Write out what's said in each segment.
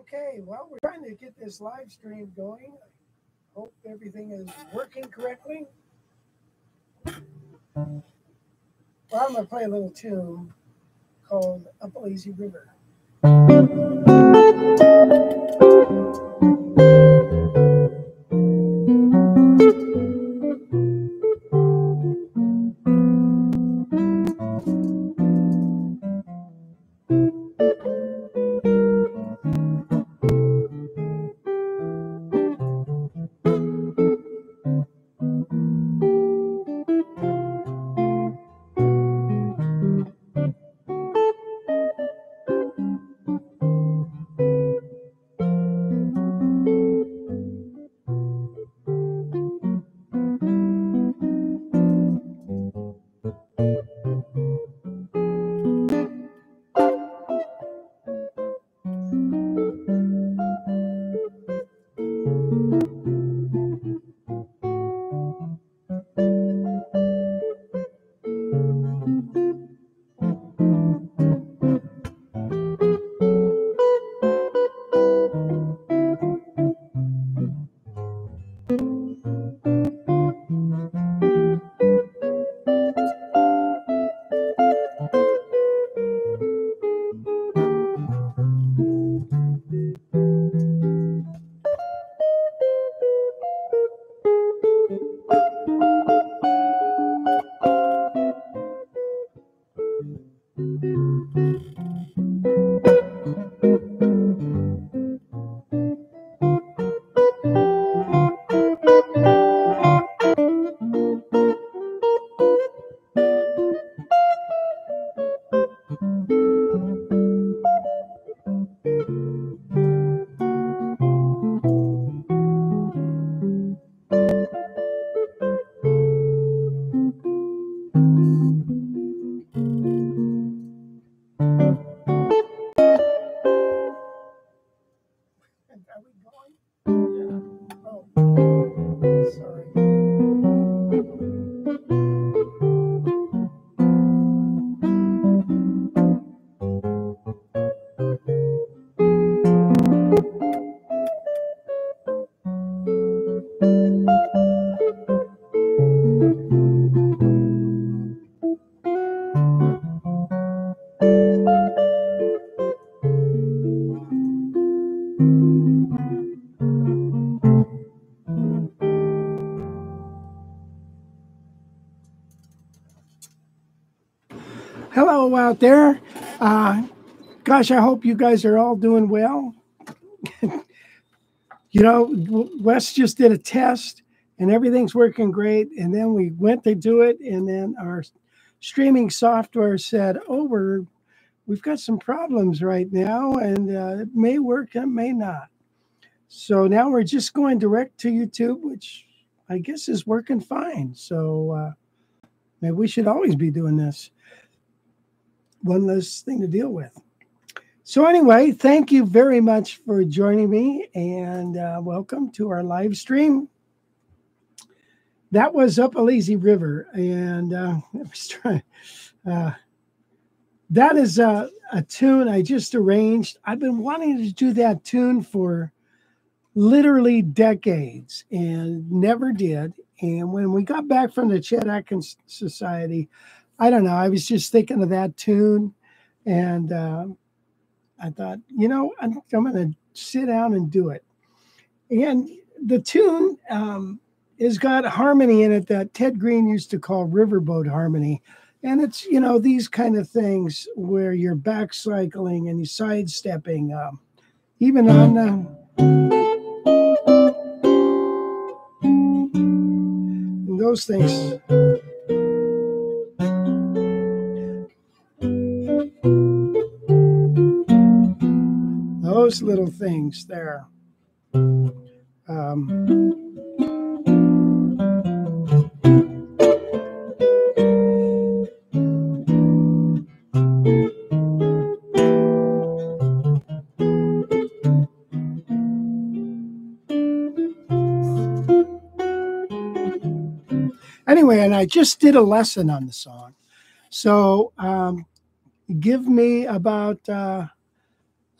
Okay, well, we're trying to get this live stream going. Hope everything is working correctly. Well, I'm going to play a little tune called Up a Lazy River. There. Uh, gosh, I hope you guys are all doing well. you know, Wes just did a test and everything's working great. And then we went to do it, and then our streaming software said, "Oh, we're we've got some problems right now, and uh, it may work, and it may not." So now we're just going direct to YouTube, which I guess is working fine. So uh, maybe we should always be doing this one less thing to deal with. So, anyway, thank you very much for joining me and uh, welcome to our live stream. That was Up a Lazy River, and uh, I was trying. Uh, that is a, a tune I just arranged. I've been wanting to do that tune for literally decades and never did. And when we got back from the Chet Atkins Society, I don't know. I was just thinking of that tune, and uh, I thought, you know, I'm, I'm going to sit down and do it. And the tune um, has got harmony in it that Ted Greene used to call riverboat harmony. And it's, you know, these kind of things where you're back cycling and you're sidestepping, um, even on uh, those things. Those little things there. Um, anyway, and I just did a lesson on the song. So um, give me about. Uh,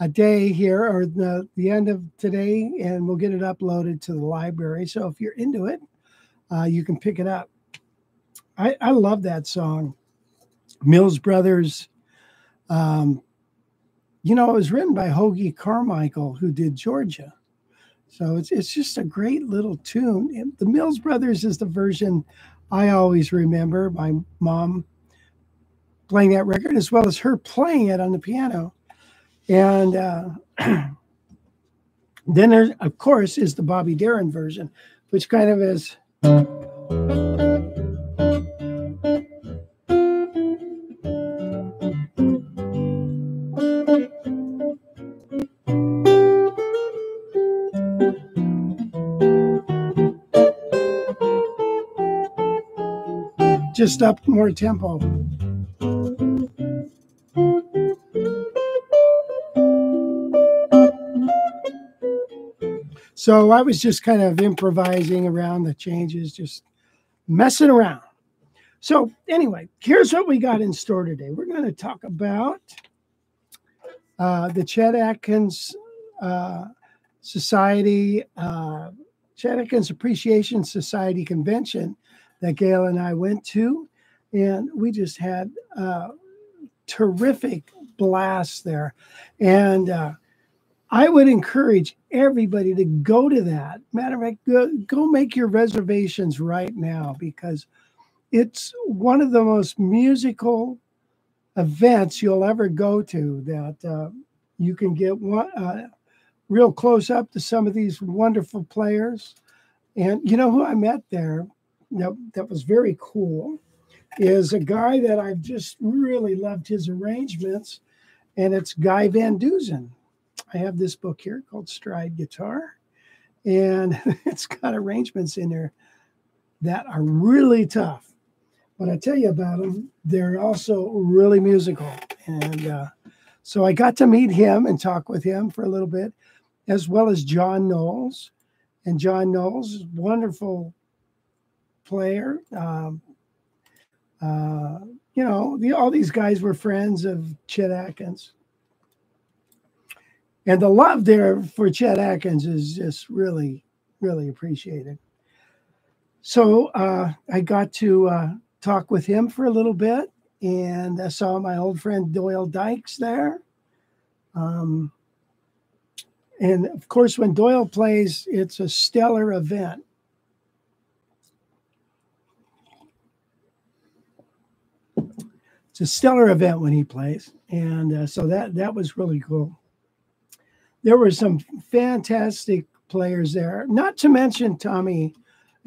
a day here or the, the end of today, and we'll get it uploaded to the library. So if you're into it, uh, you can pick it up. I, I love that song. Mills Brothers. Um, you know, it was written by Hoagy Carmichael, who did Georgia. So it's it's just a great little tune. And the Mills Brothers is the version I always remember. My mom playing that record as well as her playing it on the piano. And uh, then there, of course, is the Bobby Darin version, which kind of is. Just up more tempo. So I was just kind of improvising around the changes, just messing around. So, anyway, here's what we got in store today. We're going to talk about uh, the Chet Atkins uh, Society, uh, Chet Atkins Appreciation Society convention that Gail and I went to. And we just had a terrific blast there. And uh, I would encourage everybody to go to that. Matter of fact, go, go make your reservations right now because it's one of the most musical events you'll ever go to that uh, you can get one uh, real close up to some of these wonderful players. And you know who I met there that, that was very cool is a guy that I've just really loved his arrangements, and it's Guy Van Dusen. I have this book here called Stride Guitar, and it's got arrangements in there that are really tough. But I tell you about them, they're also really musical. And uh, so I got to meet him and talk with him for a little bit, as well as John Knowles. And John Knowles wonderful player. Um, uh, you know, the, all these guys were friends of Chet Atkins and the love there for Chet Atkins is just really, really appreciated. So uh, I got to uh, talk with him for a little bit, and I saw my old friend Doyle Dykes there. Um, and of course, when Doyle plays, it's a stellar event. It's a stellar event when he plays, and uh, so that that was really cool there were some fantastic players there, not to mention Tommy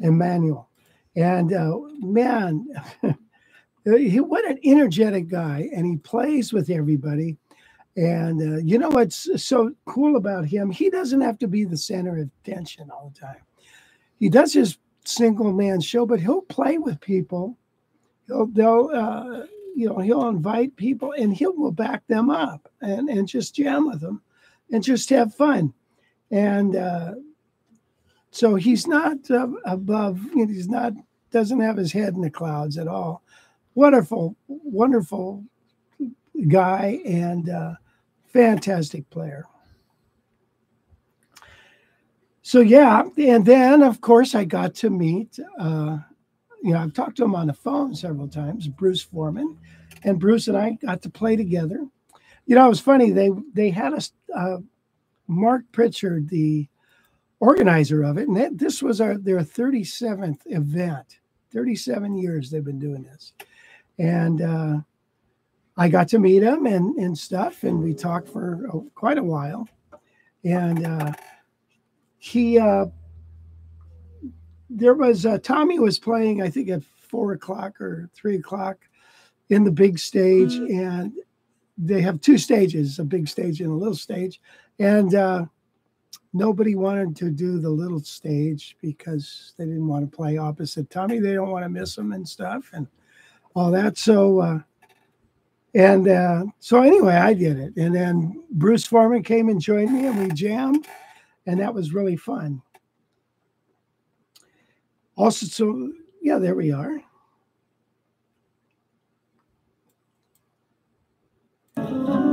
Emmanuel. And uh, man, he, what an energetic guy, and he plays with everybody. And uh, you know what's so cool about him? He doesn't have to be the center of attention all the time. He does his single man show, but he'll play with people. He'll, they'll, uh, you know, he'll invite people, and he will back them up and and just jam with them and just have fun. And uh, so he's not uh, above, he's not, doesn't have his head in the clouds at all. Wonderful, wonderful guy and uh, fantastic player. So, yeah. And then, of course, I got to meet, uh, you know, I've talked to him on the phone several times, Bruce Forman. And Bruce and I got to play together you know, it was funny. They they had us uh, Mark Pritchard, the organizer of it, and that, this was our their 37th event. 37 years they've been doing this, and uh, I got to meet him and and stuff, and we talked for oh, quite a while, and uh, he. Uh, there was uh, Tommy was playing, I think at four o'clock or three o'clock in the big stage, mm-hmm. and they have two stages a big stage and a little stage. And uh, nobody wanted to do the little stage because they didn't want to play opposite tommy. They don't want to miss him and stuff and all that. So uh, and uh, so anyway i did it. And then bruce forman came and joined me and we jammed and that was really fun. Also so yeah there we are just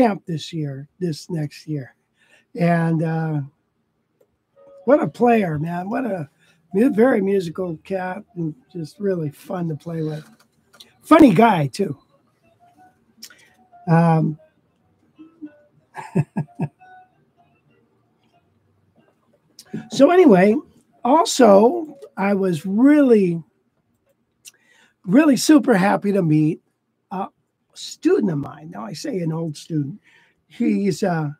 camp this year, this next year. And uh, what a player, man. What a very musical cat and just really fun to play with. Funny guy, too. Um, so, anyway, also, I was really, really super happy to meet student of mine. Now, I say an old student. He's, uh,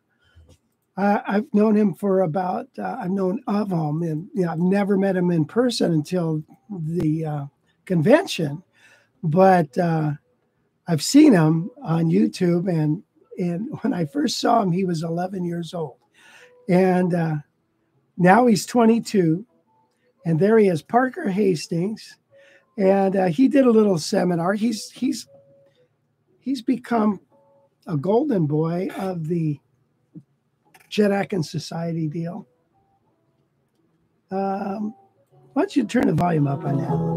I, I've known him for about, uh, I've known of him, and you know, I've never met him in person until the uh, convention, but uh, I've seen him on YouTube. And, and when I first saw him, he was 11 years old. And uh, now he's 22 and there he is parker hastings and uh, he did a little seminar he's he's he's become a golden boy of the Chet Atkins society deal. Um, why don't you turn the volume up on that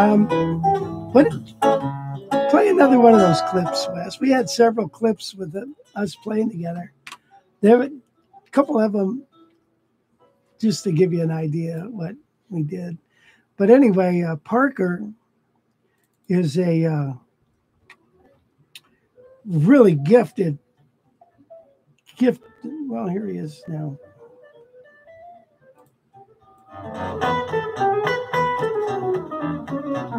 um, what play another one of those clips wes. We had several clips with the, us playing together. There a couple of them just to give you an idea what we did. But anyway uh, parker is a uh, really gifted gift well here he is now This,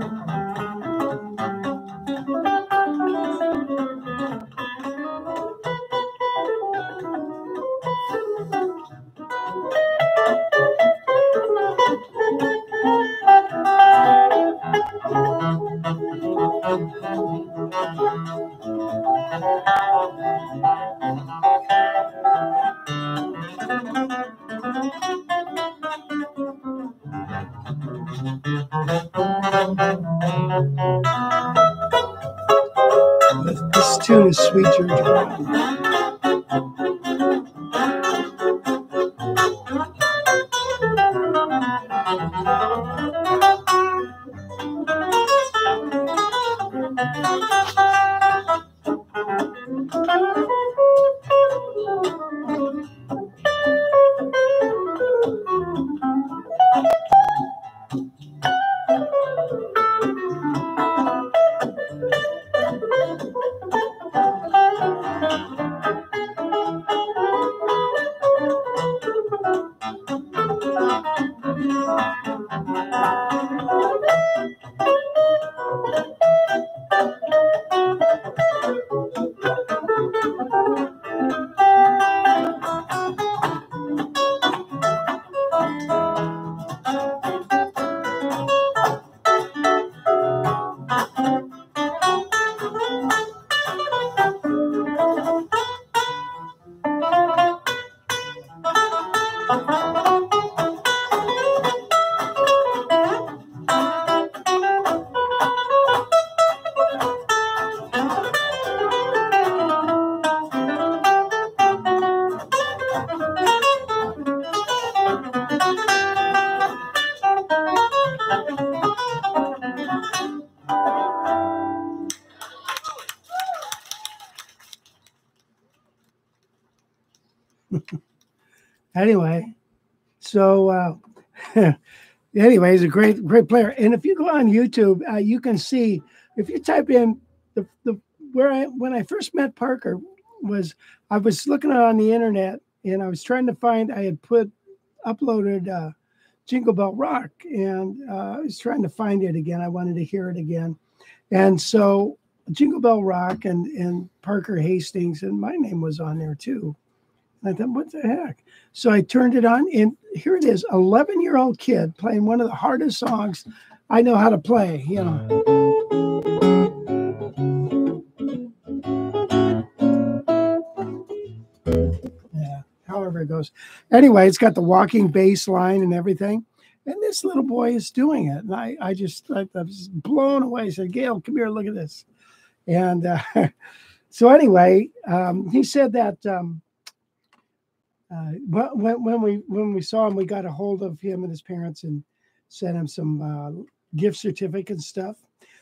this tune is Sweet Georgia Brown. Anyway, so uh, anyway, he's a great great player. And if you go on YouTube, uh, you can see if you type in the the where I when I first met Parker was I was looking on the internet and I was trying to find I had put uploaded uh, Jingle Bell Rock and uh, I was trying to find it again. I wanted to hear it again, and so Jingle Bell Rock and and Parker Hastings and my name was on there too. I thought, what the heck? So I turned it on, and here it is 11 year old kid playing one of the hardest songs I know how to play, you know. Yeah, however it goes. Anyway, it's got the walking bass line and everything. And this little boy is doing it. And I, I just, I, I was blown away. I said, Gail, come here, look at this. And uh, so, anyway, um, he said that um, uh, when, when we when we saw him, we got a hold of him and his parents and sent him some uh, gift certificate and stuff.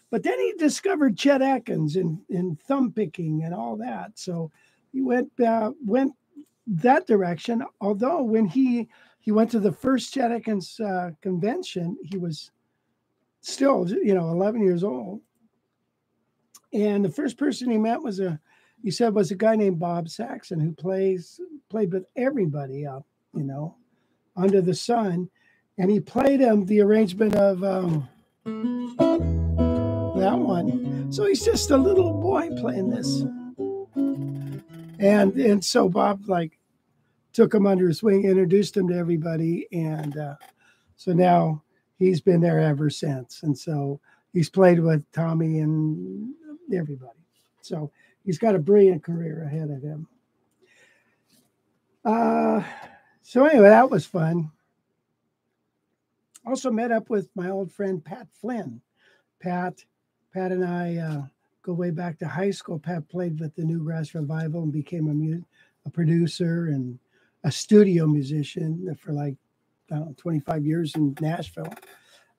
But then he discovered Chet Atkins and, thumb picking and all that. So he went uh, went that direction. Although when he he went to the first Chet Atkins uh, convention, he was still you know 11 years old. And the first person he met was a he said was a guy named Bob Saxton who plays played with everybody up, you know, under the sun, and he played him the arrangement of um, that one. So he's just a little boy playing this, and and so Bob like took him under his wing, introduced him to everybody, and uh, so now he's been there ever since, and so he's played with Tommy and everybody. So he's got a brilliant career ahead of him. Uh, so anyway, that was fun. Also met up with my old friend Pat Flynn. Pat, Pat and I uh, go way back to high school. Pat played with the Newgrass Revival and became a, mu- a producer and a studio musician for like know, 25 years in Nashville.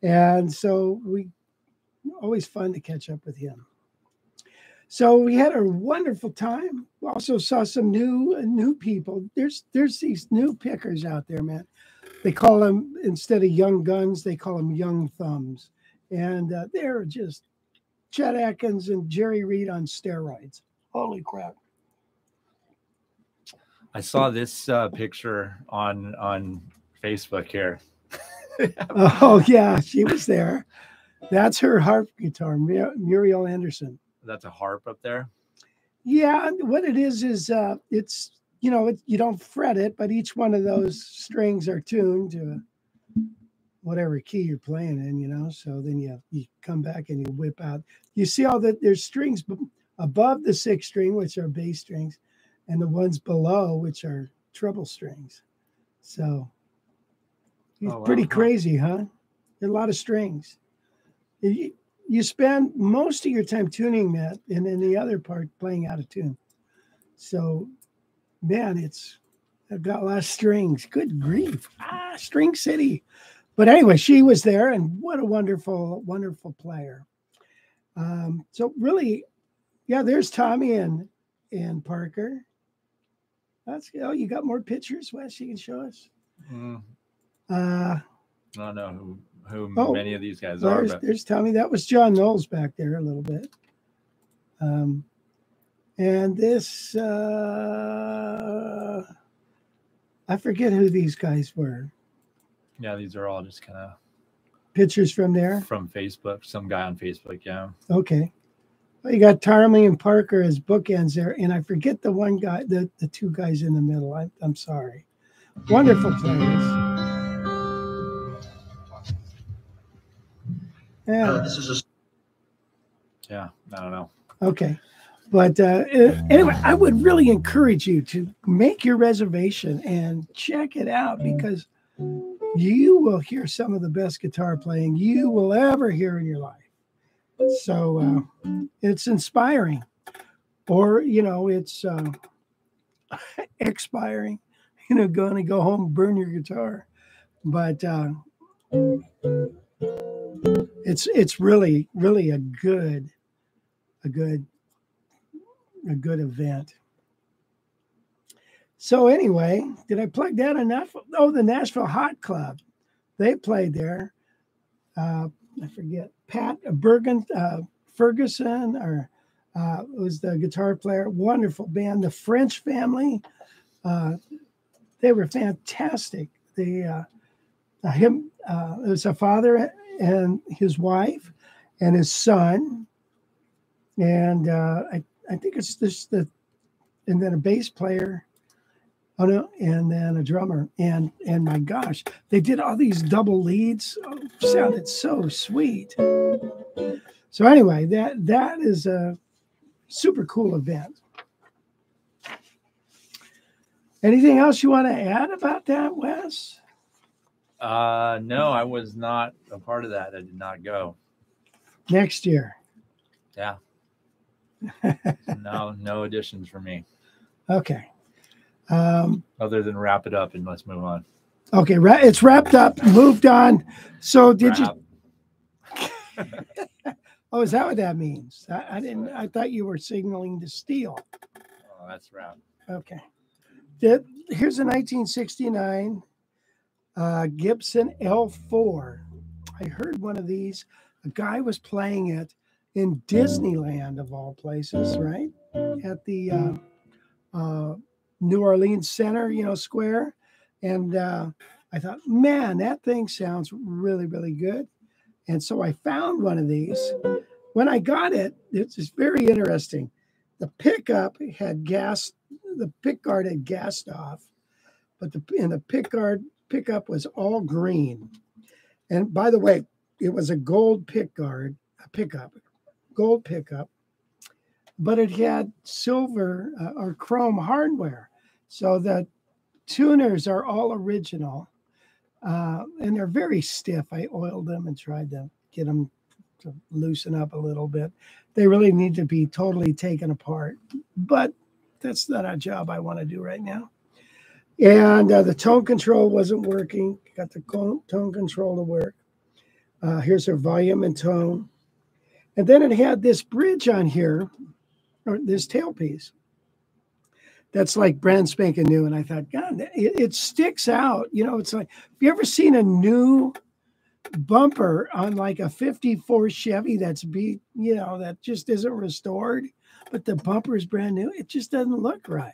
And so we always fun to catch up with him. So we had a wonderful time. We also saw some new new people. There's there's these new pickers out there, man. They call them instead of young guns, they call them young thumbs, and uh, they're just Chet Atkins and Jerry Reed on steroids. Holy crap! I saw this uh, picture on on Facebook here. oh yeah, she was there. That's her harp guitar, Muriel Anderson that's a harp up there. Yeah, what it is is uh, it's you know it, you don't fret it, but each one of those strings are tuned to whatever key you're playing in. You know, so then you you come back and you whip out. You see all that there's strings above the sixth string, which are bass strings, and the ones below, which are treble strings. So it's oh, wow. pretty crazy, huh? A lot of strings you spend most of your time tuning that and then the other part playing out of tune. So, man, it's I've got a lot of strings. Good grief. Ah, String City. But anyway, she was there and what a wonderful, wonderful player. Um, so really, yeah, there's Tommy and and Parker. That's oh, you got more pictures, Wes, you can show us. Mm. Uh I don't know who who oh, many of these guys there's, are. But... There's Tommy. That was John Knowles back there a little bit. Um, and this, uh, I forget who these guys were. Yeah, these are all just kind of pictures from there from Facebook. Some guy on Facebook. Yeah. Okay. Well, you got Tommy and Parker as bookends there, and I forget the one guy, the the two guys in the middle. I, I'm sorry. Wonderful players. Yeah. Uh, this is a. Yeah, I don't know. Okay. But uh, anyway, I would really encourage you to make your reservation and check it out because you will hear some of the best guitar playing you will ever hear in your life. So uh, it's inspiring, or you know, it's uh, expiring. You know, going to go home, burn your guitar, but uh, it's it's really really a good a good a good event so anyway, did I plug that enough? Oh, the Nashville Hot Club, they played there. Uh, I forget Pat Bergen uh, Ferguson or uh, was the guitar player. Wonderful band, the French Family. Uh, they were fantastic. The uh, him uh, it was a father and his wife and his son, and uh, I I think it's this the and then a bass player. Oh no, and then a drummer, and and my gosh, they did all these double leads. Oh, sounded so sweet. So anyway, that that is a super cool event. Anything else you want to add about that, Wes? Uh, no, I was not a part of that. I did not go. Next year. Yeah. no, no additions for me. Okay. Um, Other than wrap it up and let's move on. Okay, it's wrapped up, moved on. So did Wrap. you? oh, is that what that means? I, I, didn't. I thought you were signaling to steal. Oh, that's wrap. Okay. Here's a 1969 uh, Gibson L4. I heard one of these. A guy was playing it in Disneyland, of all places, right? At the uh, uh, New Orleans Center, you know, square. And uh, I thought, man, that thing sounds really, really good. And so I found one of these. When I got it, it's just very interesting. The pickup had gas, the pickguard had gassed off, but the and the pick guard pickup was all green. And by the way, it was a gold pick guard, a pickup, gold pickup, but it had silver uh, or chrome hardware. So the tuners are all original uh, and they're very stiff. I oiled them and tried to get them to loosen up a little bit. They really need to be totally taken apart, but that's not a job I want to do right now and uh, the tone control wasn't working. Got the tone control to work. Uh, here's our volume and tone. And then it had this bridge on here, or this tailpiece. That's like brand spanking new. And I thought, God, it, it sticks out. You know, it's like, have you ever seen a new bumper on like a 54 Chevy that's beat, you know, that just isn't restored, but the bumper is brand new? It just doesn't look right.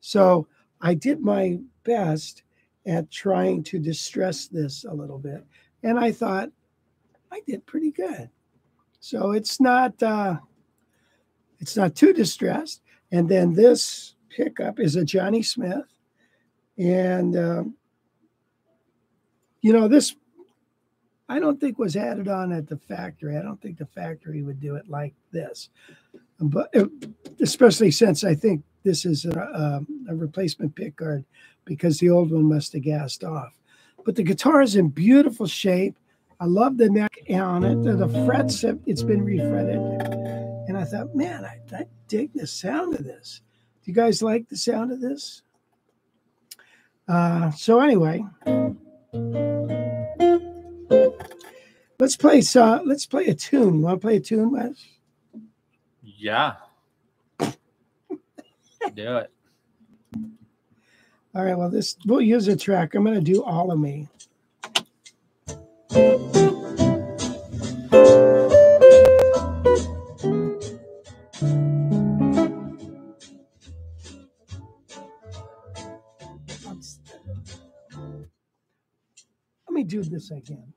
So I did my best at trying to distress this a little bit. And I thought I did pretty good. So it's not uh, it's not too distressed. And then this pickup is a Johnny Smith. And um, you know, this I don't think was added on at the factory. I don't think the factory would do it like this. But uh, especially since I think this is a, a, a replacement pick guard because the old one must have gassed off. But the guitar is in beautiful shape. I love the neck on it. The frets, have, it's been refretted. And I thought, man, I, I dig the sound of this. Do you guys like the sound of this? Uh, so anyway, let's play. Uh, let's play a tune. You want to play a tune, Wes? Yeah. Do it. All right. Well, this we'll use a track. I'm going to do all of me. Let me do this again.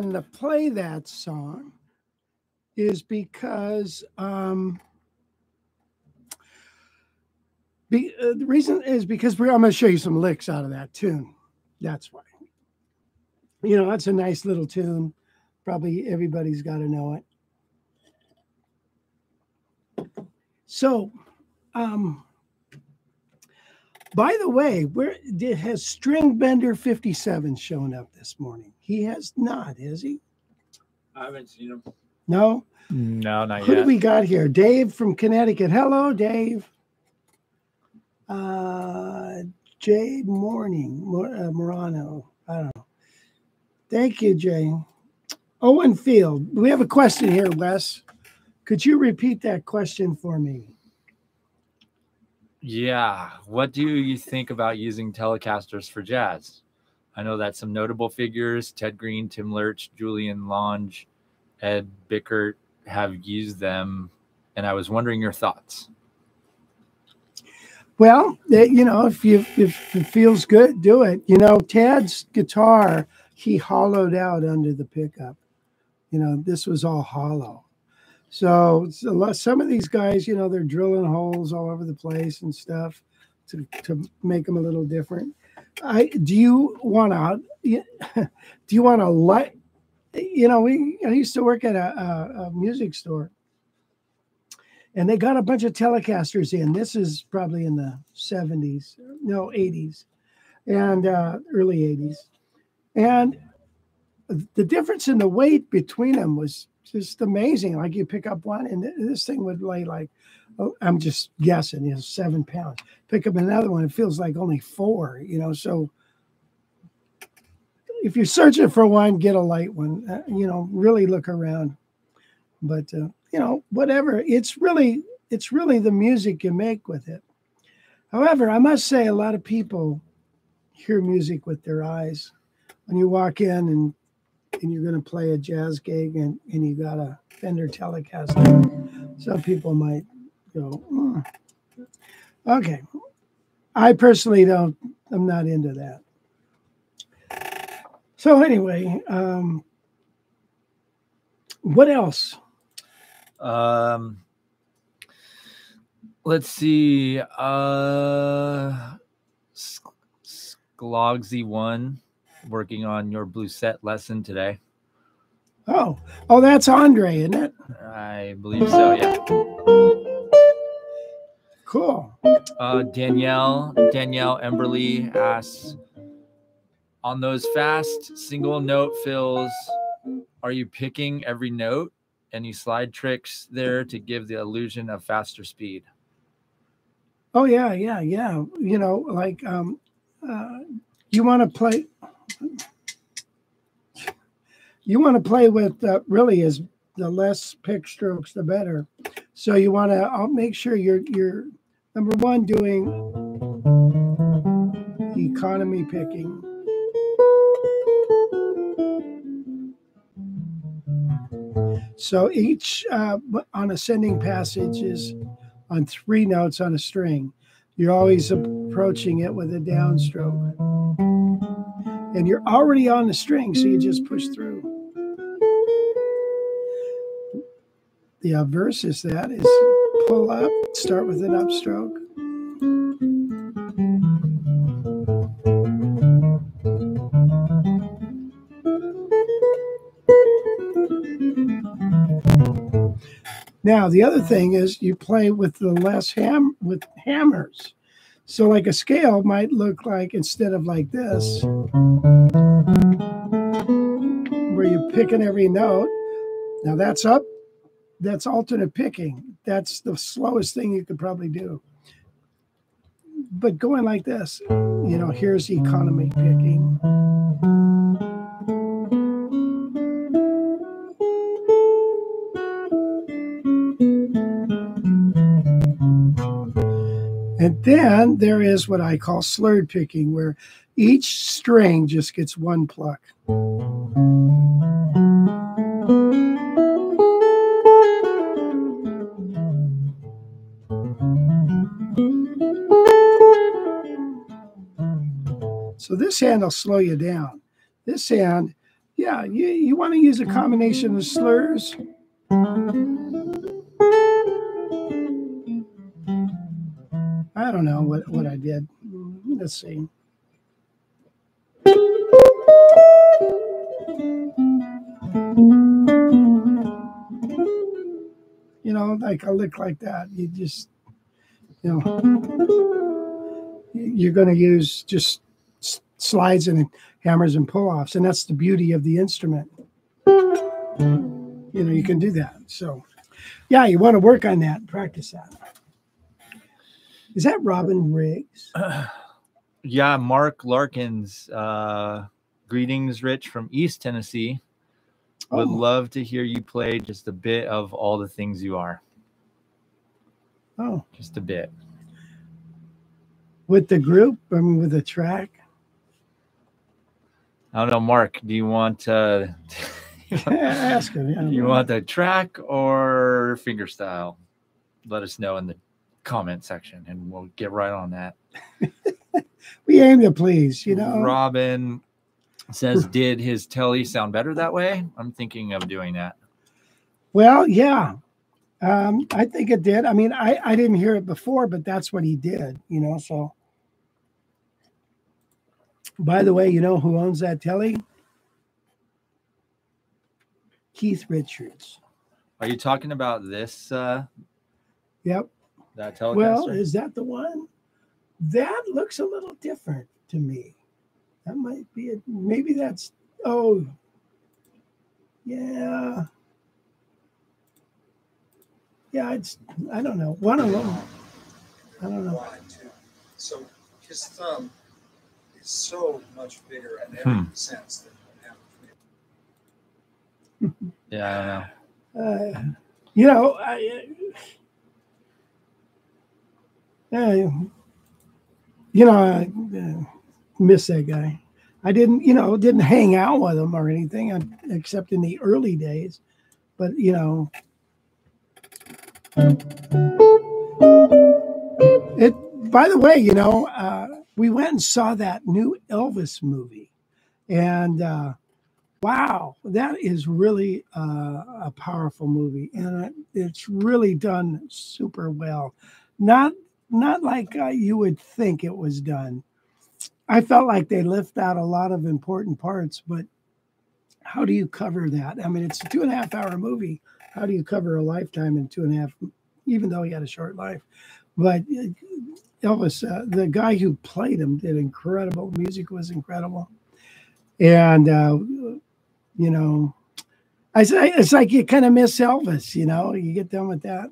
Wanted to play that song is because um, be, uh, the reason is because we're, I'm going to show you some licks out of that tune. That's why. You know, that's a nice little tune. Probably everybody's got to know it. So, um, by the way, where did has String Bender 57 shown up this morning? He has not, is he? I haven't seen him. No. No, not Who do we got here? Dave from Connecticut. Hello, Dave. Uh, Jay Morning, Mor- uh, Morano. I don't know. Thank you, Jay. Owen Field. We have a question here, Wes. Could you repeat that question for me? Yeah. What do you think about using Telecasters for jazz? I know that some notable figures, Ted Greene, Tim Lerch, Julian Lage, Ed Bickert, have used them. And I was wondering your thoughts. Well, you know, if you if it feels good, do it. You know, Ted's guitar he hollowed out under the pickup. You know, this was all hollow. So some of these guys, you know, they're drilling holes all over the place and stuff to to make them a little different. I do you want to do you want to let You know, we I used to work at a, a, music store. And they got a bunch of telecasters in. This is probably in the 70s no 80s and uh, early 80s and the difference in the weight between them was just amazing. Like you pick up one and this thing would weigh like oh, i'm just guessing know seven pounds. Pick up another one it feels like only four you know so if you're searching for one get a light one uh, you know really look around. But uh, you know whatever it's really it's really the music you make with it. However i must say a lot of people hear music with their eyes. When you walk in and and you're going to play a jazz gig and and you got a fender telecaster some people might go okay i personally don't i'm not into that so anyway um what else Um, let's see. Uh, Sklogsy one working on your blue set lesson today. Oh, oh, that's Andre, isn't it? I believe so. Yeah. Cool. Uh, Danielle Danielle Emberly asks, on those fast single note fills, are you picking every note? Any slide tricks there to give the illusion of faster speed? Oh yeah, yeah, yeah. You know, like um, uh, you want to play. You want to play with uh, really is the less pick strokes the better. So you want to. I'll make sure you're you're number one doing economy picking. So each uh, on ascending passage is on three notes on a string. You're always approaching it with a downstroke. And you're already on the string, so you just push through. The obverse is that is pull up, start with an upstroke. Now the other thing is you play with the less ham with hammers. So like a scale might look like instead of like this, where you're picking every note. Now that's up, that's alternate picking. That's the slowest thing you could probably do. But going like this, you know, here's economy picking. And then there is what I call slurred picking, where each string just gets one pluck. So this hand will slow you down. This hand, yeah, you, you want to use a combination of slurs. I don't know what, what I did. Let's see. You know, like a lick like that. You just, you know, you're going to use just slides and hammers and pull offs. And that's the beauty of the instrument. You know, you can do that. So, yeah, you want to work on that, practice that. Is that Robin Riggs? Uh, yeah, Mark Larkins. Uh, greetings, Rich from East Tennessee. Would oh. love to hear you play just a bit of all the things you are. Oh, just a bit. With the group, I mean, with the track. I don't know, Mark. Do you want uh, ask him? You want the track or finger style? Let us know in the comment section and we'll get right on that. we aim to please, you know. Robin says, Did his telly sound better that way? I'm thinking of doing that. Well, yeah. Um, I think it did. I mean, I, I didn't hear it before, but that's what he did, you know. So, by the way, you know who owns that telly? Keith Richards. Are you talking about this? Uh, yep. That Telecaster? Well, is that the one? That looks a little different to me. That might be it. Maybe that's oh yeah. Yeah, it's I don't know. One of them. I don't know. So his thumb is so much bigger in every hmm. sense than yeah, I don't know. Uh, you know, I, yeah, you know, I uh, miss that guy. I didn't, you know, didn't hang out with him or anything, uh, except in the early days. But you know, it. By the way, you know, uh, we went and saw that new Elvis movie, and uh, wow, that is really uh, a powerful movie, and it's really done super well. Not not like uh, you would think it was done. I felt like they left out a lot of important parts, but how do you cover that? I mean, it's a two and a half hour movie. How do you cover a lifetime in two and a half, even though he had a short life? But uh, Elvis, uh, the guy who played him, did incredible. Music was incredible, and uh, you know, I say it's like you kind of miss Elvis. You know, you get done with that.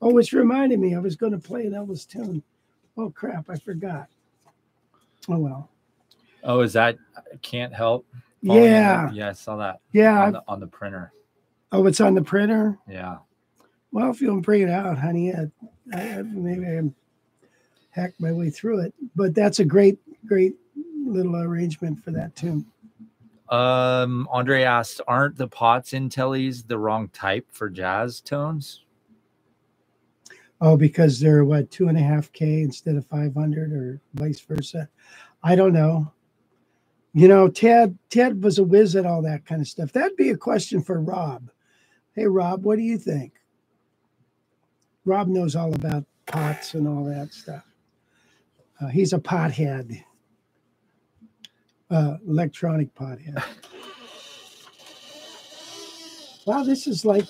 Oh, which reminded me, I was going to play an Elvis tune. Oh crap, I forgot. Oh well. Oh, is that can't help? Yeah. Yeah, I saw that. Yeah. On the, on the, printer. Oh, it's on the printer. Yeah. Well, if you don't bring it out, honey, I, I, maybe I hacked my way through it. But that's a great, great little arrangement for that tune. Um, Andre asked, "Aren't the pots in tellies the wrong type for jazz tones?" Oh, because they're what two and a half k instead of five hundred, or vice versa. I don't know. You know, Ted Ted was a whiz at all that kind of stuff. That'd be a question for Rob. Hey, Rob, what do you think? Rob knows all about pots and all that stuff. Uh, he's a pothead, uh, electronic pothead. wow, this is like,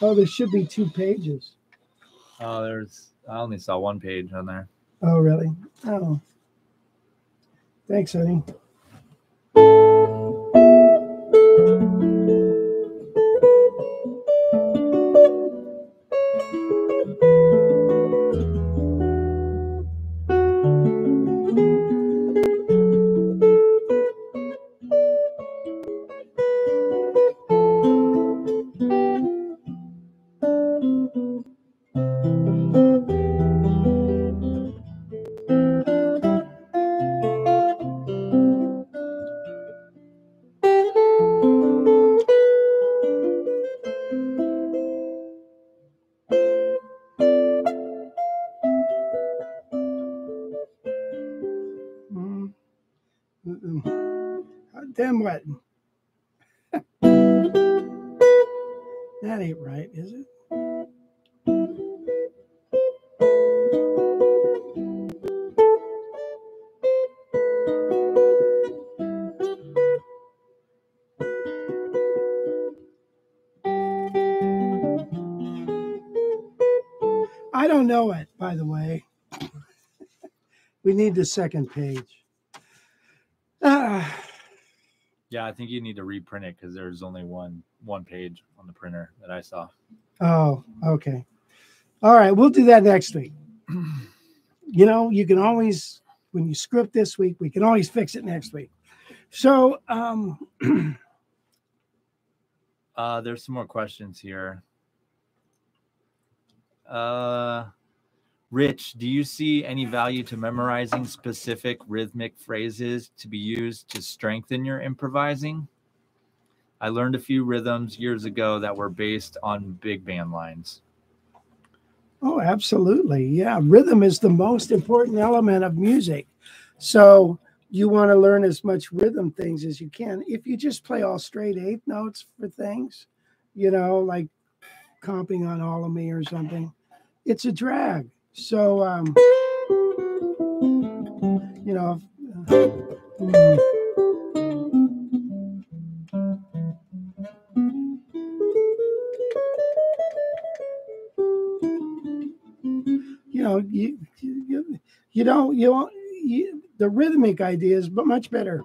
oh, there should be two pages. Oh, there's. I only saw one page on there. Oh, really? Oh. Thanks, honey. I don't know it, by the way. we need the second page. Ah, Yeah, I think you need to reprint it because there's only one one page on the printer that I saw. oh, okay. All right, we'll do that next week. You know, you can always, when you script this week, we can always fix it next week. So, um, Uh, there's some more questions here. Uh, Rich, do you see any value to memorizing specific rhythmic phrases to be used to strengthen your improvising? I learned a few rhythms years ago that were based on big band lines. oh, absolutely. Yeah, rhythm is the most important element of music. So, you want to learn as much rhythm things as you can. If you just play all straight eighth notes for things, you know, like comping on all of me or something, it's a drag. So, um, you know, uh, you know, you you, you don't you, don't- you the rhythmic idea is but much better.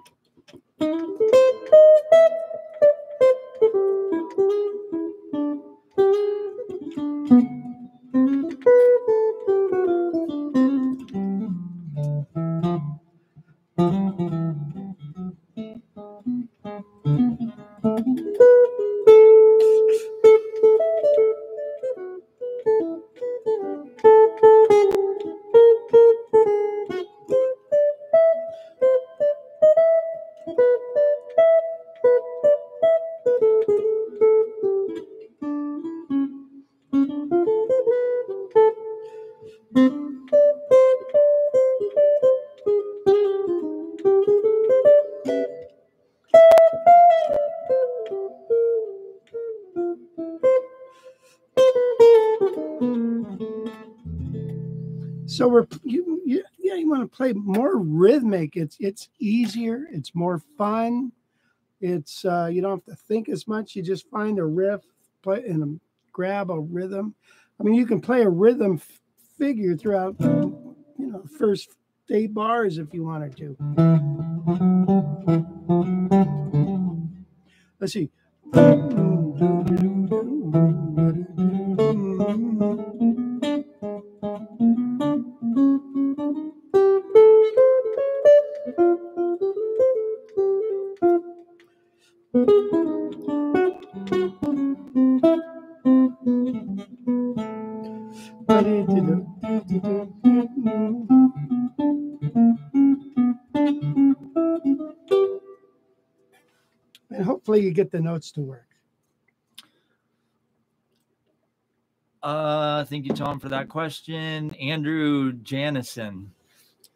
Play more rhythmic. It's it's easier. It's more fun. It's uh, you don't have to think as much. You just find a riff, play and um, grab a rhythm. I mean, you can play a rhythm f- figure throughout you know first eight bars if you wanted to. Let's see. Get the notes to work. Uh, thank you, Tom, for that question. Andrew Janison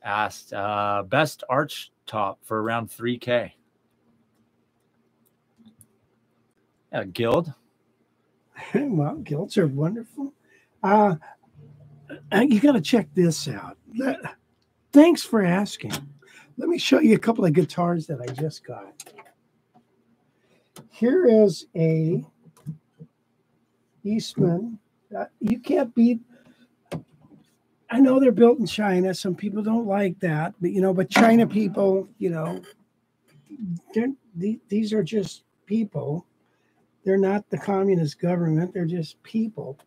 asked, uh, best arch top for around 3K. Yeah, Guild. well, guilds are wonderful. Uh, you got to check this out. Thanks for asking. Let me show you a couple of guitars that I just got. Here is a Eastman. Uh, you can't beat. I know they're built in China. Some people don't like that, but you know, but China people, you know, these are just people. They're not the communist government. They're just people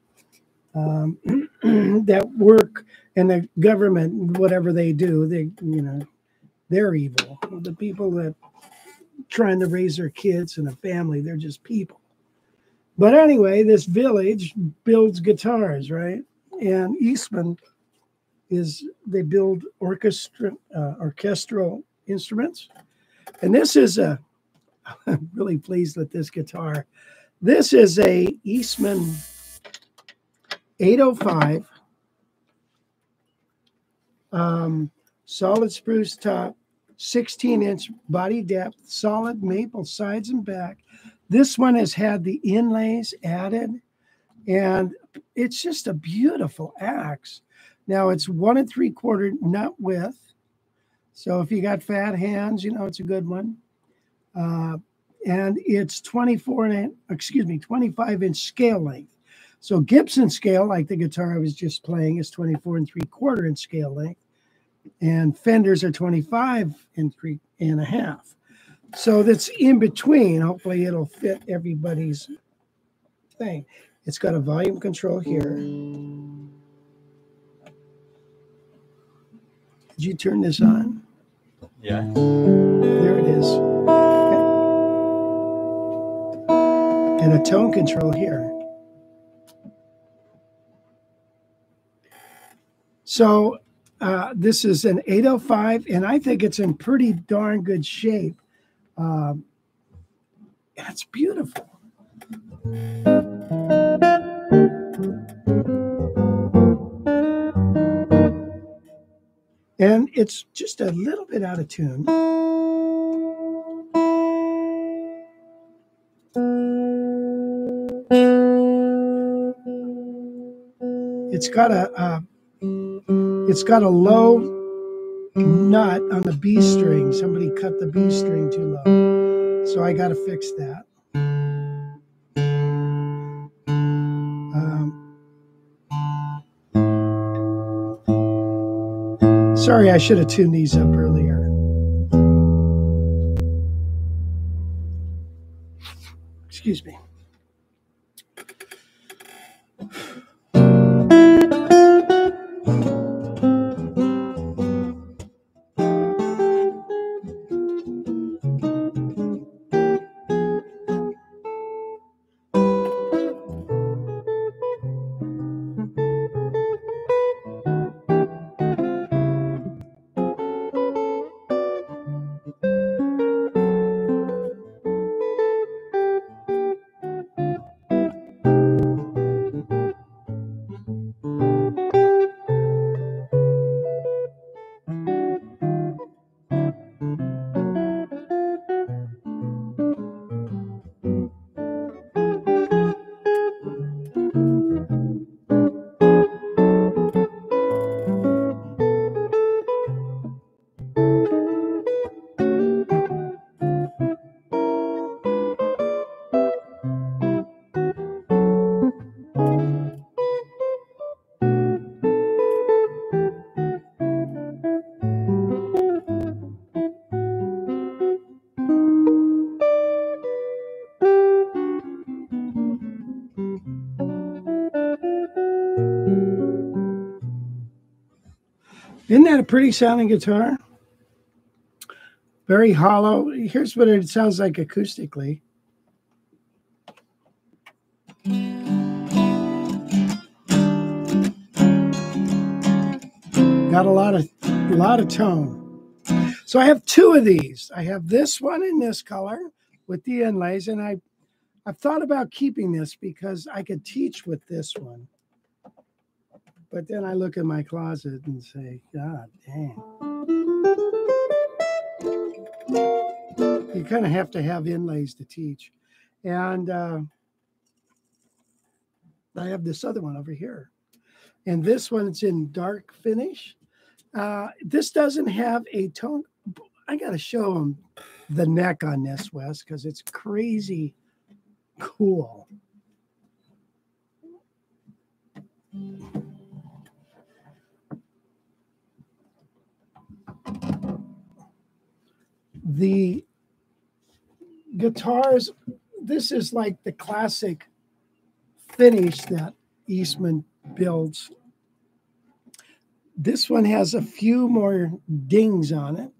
um, that work and the government, whatever they do, they, you know, they're evil. The people that trying to raise their kids and a family, they're just people. But anyway, this village builds guitars, right? And Eastman is they build orchestra uh, orchestral instruments. And this is a I'm really pleased with this guitar. This is a Eastman 805 um, solid spruce top, 16 inch body depth, solid maple sides and back. This one has had the inlays added, and it's just a beautiful axe. Now it's one and three quarter nut width. So if you got fat hands, you know it's a good one. Uh, and it's 24 and excuse me, 25 inch scale length. So Gibson scale, like the guitar I was just playing, is 24 and three quarter inch scale length, and Fenders are 25 and three and a half. So that's in between. Hopefully, it'll fit everybody's thing. It's got a volume control here. Did you turn this on? Yeah. There it is. And a tone control here. So uh, this is an 805, and I think it's in pretty darn good shape. Um, it's beautiful. And it's just a little bit out of tune. It's got a, a it's got a low nut on the B string. Somebody cut the B string too low. So I got to fix that. Um, sorry, I should have tuned these up earlier. Excuse me. Pretty sounding guitar? Very hollow. Here's what it sounds like acoustically. Got a lot of a lot of tone. So I have two of these. I have this one in this color, with the inlays, and I I've thought about keeping this because I could teach with this one. But then I look in my closet and say, God dang. You kind of have to have inlays to teach. And uh, I have this other one over here. And this one's in dark finish. Uh, this doesn't have a tone. I got to show them the neck on this, Wes, because it's crazy cool. The guitars, this is like the classic finish that Eastman builds. This one has a few more dings on it.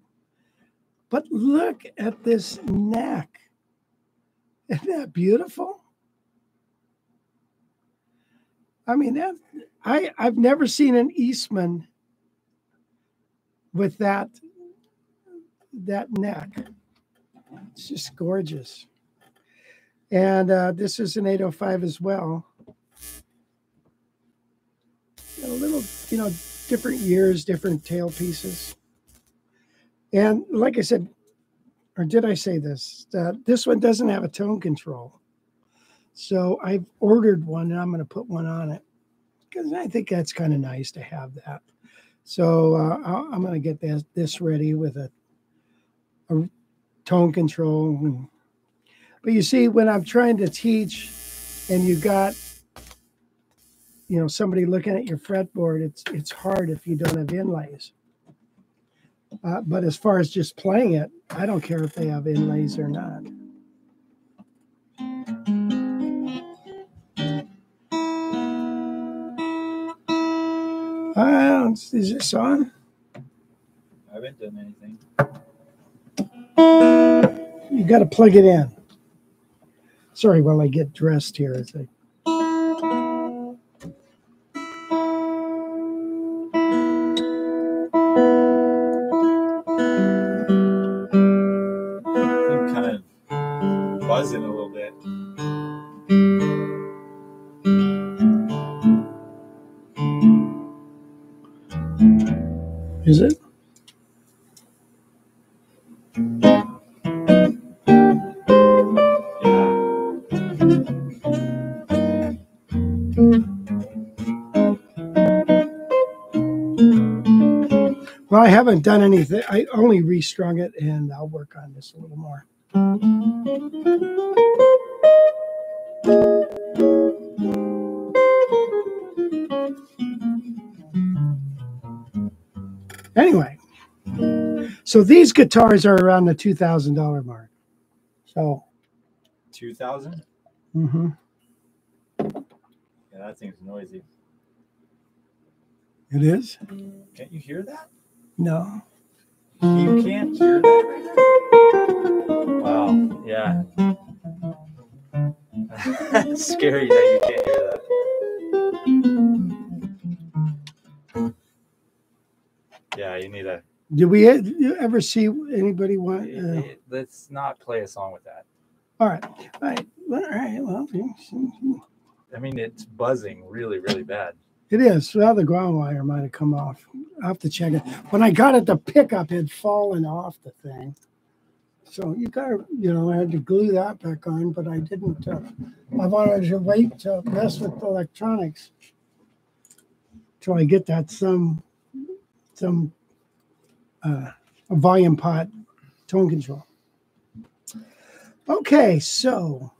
But look at this neck. Isn't that beautiful? I mean, that, I I've never seen an Eastman with that that neck. It's just gorgeous. And uh, this is an 805 as well. Got a little, you know, different years, different tail pieces. And like I said, or did I say this? Uh, this one doesn't have a tone control. So I've ordered one and I'm going to put one on it because I think that's kind of nice to have that. So uh, I'm going to get this, this ready with a, tone control. But you see, when I'm trying to teach and you got, you know, somebody looking at your fretboard, it's it's hard if you don't have inlays. Uh, but as far as just playing it, I don't care if they have inlays or not. Uh, is this on? I haven't done anything. You got to plug it in. Sorry, while I get dressed here. I... haven't done anything. I only restrung it, and I'll work on this a little more. Anyway, so these guitars are around the two thousand dollar mark. So, 2000? mhm. Yeah, that thing's noisy. it is. Can't you hear that? No, You can't hear that? Wow. Yeah. Scary that you can't hear that. Yeah, you need a. did we you ever see anybody want? Uh, Let's not play a song with that. all right, all right, all right. Well, I mean, it's buzzing really, really bad. It is. Well, the ground wire might have come off. I'll have to check it. When I got it, the pickup had fallen off the thing. So you got to, you know, I had to glue that back on, but I didn't. Uh, I wanted to wait to mess with electronics till I get that some, some uh, volume pot tone control. Okay, so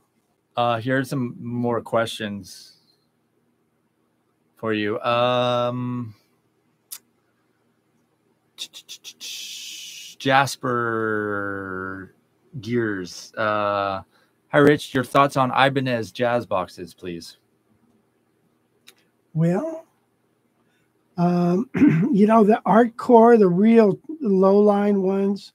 Uh, here's some more questions for you. Um, Jasper Gears. Uh, hi, Rich. Your thoughts on Ibanez jazz boxes, please. Well, um, you know, the Artcore, the real low line ones,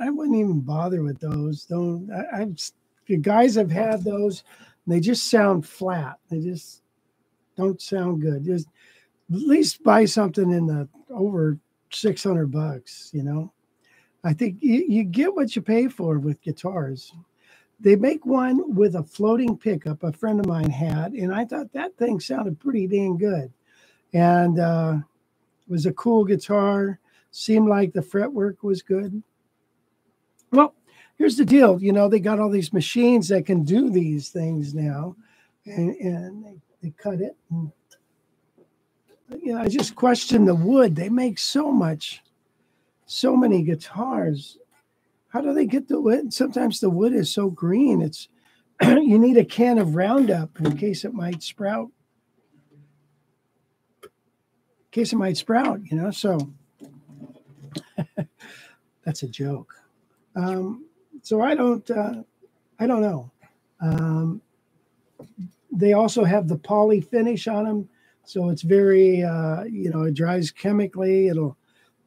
I wouldn't even bother with those. Don't I, I've the guys have had those, they just sound flat. They just don't sound good. Just at least buy something in the over six hundred bucks, you know. I think you, you get what you pay for with guitars. They make one with a floating pickup. A friend of mine had, and I thought that thing sounded pretty dang good, and uh, was a cool guitar. Seemed like the fretwork was good. Well, here's the deal. You know, they got all these machines that can do these things now, and, and they, cut it. And, you know, I just question the wood. They make so much, so many guitars. How do they get the wood? Sometimes the wood is so green. It's you need a can of Roundup in case it might sprout. In case it might sprout, you know. So that's a joke. Um, so I don't, uh, I don't know. Um, they also have the poly finish on them, so it's very, uh, you know, it dries chemically. It'll,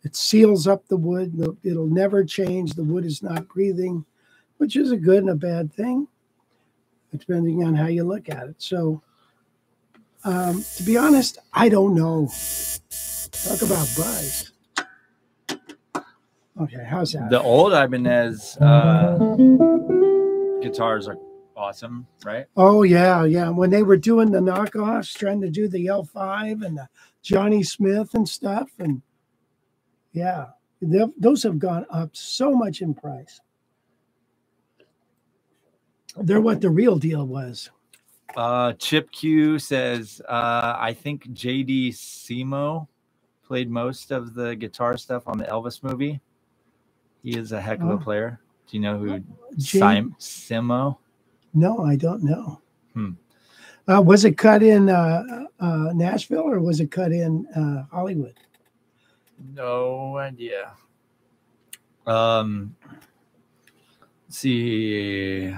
it seals up the wood. It'll never change. The wood is not breathing, which is a good and a bad thing, depending on how you look at it. So, um, to be honest, I don't know. Talk about buzz. Okay, how's that? The old Ibanez uh, guitars are awesome, right? Oh yeah, yeah. When they were doing the knockoffs, trying to do the L5 and the Johnny Smith and stuff, and yeah, those have gone up so much in price. They're what the real deal was. Uh, Chip Q says, uh, I think JD Simo played most of the guitar stuff on the Elvis movie. He is a heck of a oh. player. Do you know who Sim- Simo? No, I don't know. Hmm. Uh, was it cut in uh, uh, Nashville or was it cut in uh, Hollywood? No idea. Um, see,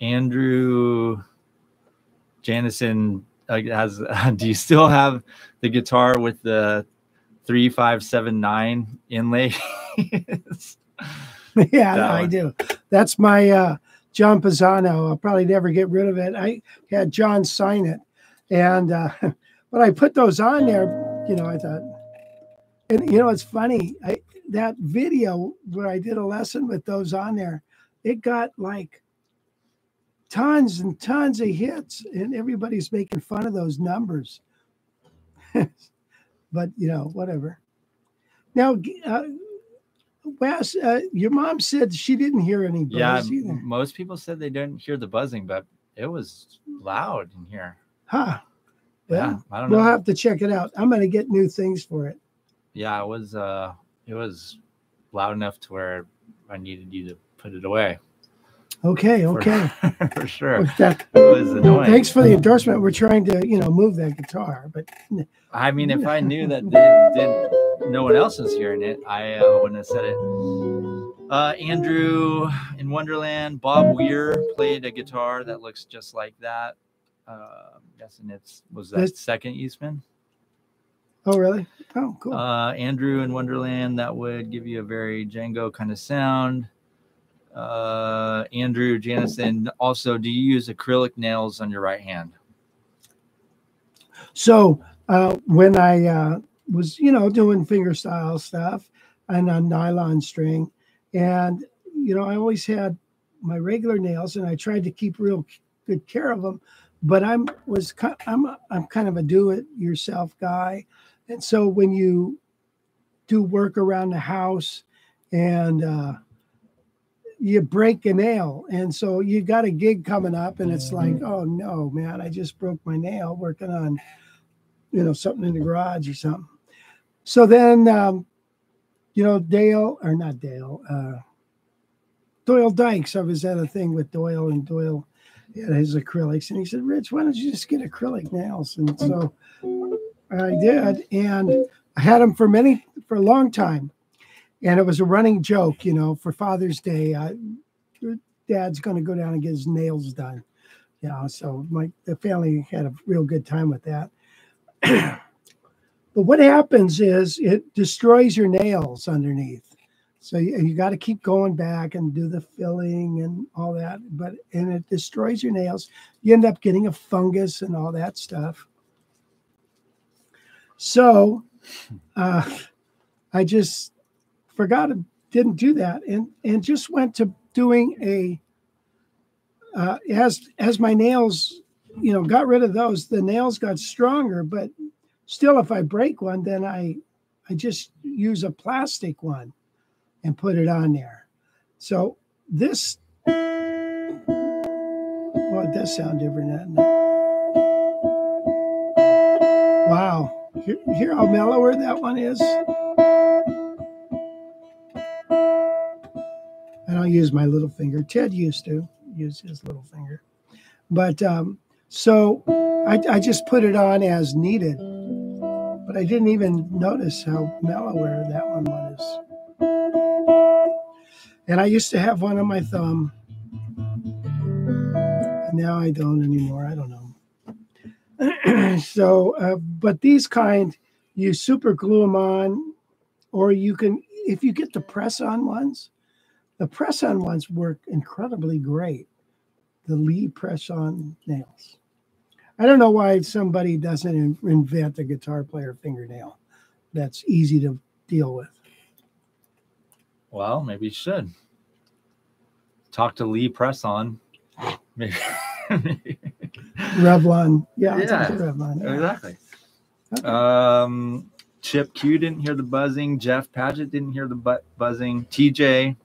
Andrew Janison uh, has. do you still have the guitar with the three five seven nine inlay? yeah, no, I do. That's my uh, John Pisano. I'll probably never get rid of it. I had John sign it, and uh, when I put those on there, you know, I thought, and you know, it's funny. I that video where I did a lesson with those on there, it got like tons and tons of hits, and everybody's making fun of those numbers. but you know, whatever. Now, uh, Wes, uh, your mom said she didn't hear any buzz yeah, either. Most people said they didn't hear the buzzing, but it was loud in here. Huh. Well, yeah, I don't know. We'll have to check it out. I'm going to get new things for it. Yeah, it was uh it was loud enough to where I needed you to put it away. Okay, okay. For, for sure. That. Thanks for the endorsement. We're trying to, you know, move that guitar, but I mean, if I knew that they did, no one else is hearing it, I uh, wouldn't have said it. Uh, Andrew in Wonderland, Bob Weir played a guitar that looks just like that. Uh, I'm guessing it's was that That's, second Eastman. Oh, really? Oh, cool. Uh, Andrew in Wonderland, that would give you a very Django kind of sound uh, Andrew Janison, also, do you use acrylic nails on your right hand? So uh, when I uh, was, you know, doing fingerstyle stuff and a nylon string, and you know, I always had my regular nails, and I tried to keep real good care of them. But I'm was I'm I'm kind of a do-it-yourself guy, and so when you do work around the house and uh, you break a nail. And so you got a gig coming up, and it's like, mm-hmm. oh no, man, I just broke my nail working on, you know, something in the garage or something. So then, um, you know, Dale, or not Dale, uh, Doyle Dykes, I was at a thing with Doyle, and Doyle had his acrylics, and he said, Rich, why don't you just get acrylic nails? And so I did, and I had them for many, for a long time and it was a running joke, you know, for Father's Day. Uh, Dad's going to go down and get his nails done. You know, so my the family had a real good time with that. but what happens is it destroys your nails underneath. So you, you got to keep going back and do the filling and all that. But and it destroys your nails. You end up getting a fungus and all that stuff. So uh, I just forgot didn't do that and and just went to doing a uh, as as my nails you know got rid of those the nails got stronger but still if i break one then i i just use a plastic one and put it on there so this well it does sound different doesn't it? wow hear, hear how mellower that one is I don't use my little finger. Ted used to use his little finger. But um, so I, I just put it on as needed. But I didn't even notice how mellower that one was. And I used to have one on my thumb. Now I don't anymore. I don't know. so, uh, but these kind, you super glue them on, or you can, if you get the press on ones, the press on ones work incredibly great. The Lee press on nails. I don't know why somebody doesn't in- invent a guitar player fingernail that's easy to deal with. Well, maybe you should talk to Lee Press on. Maybe. Revlon. Yeah, Yeah, Revlon. yeah. exactly. Okay. Um, Chip Q didn't hear the buzzing. Jeff Paget didn't hear the bu- buzzing. TJ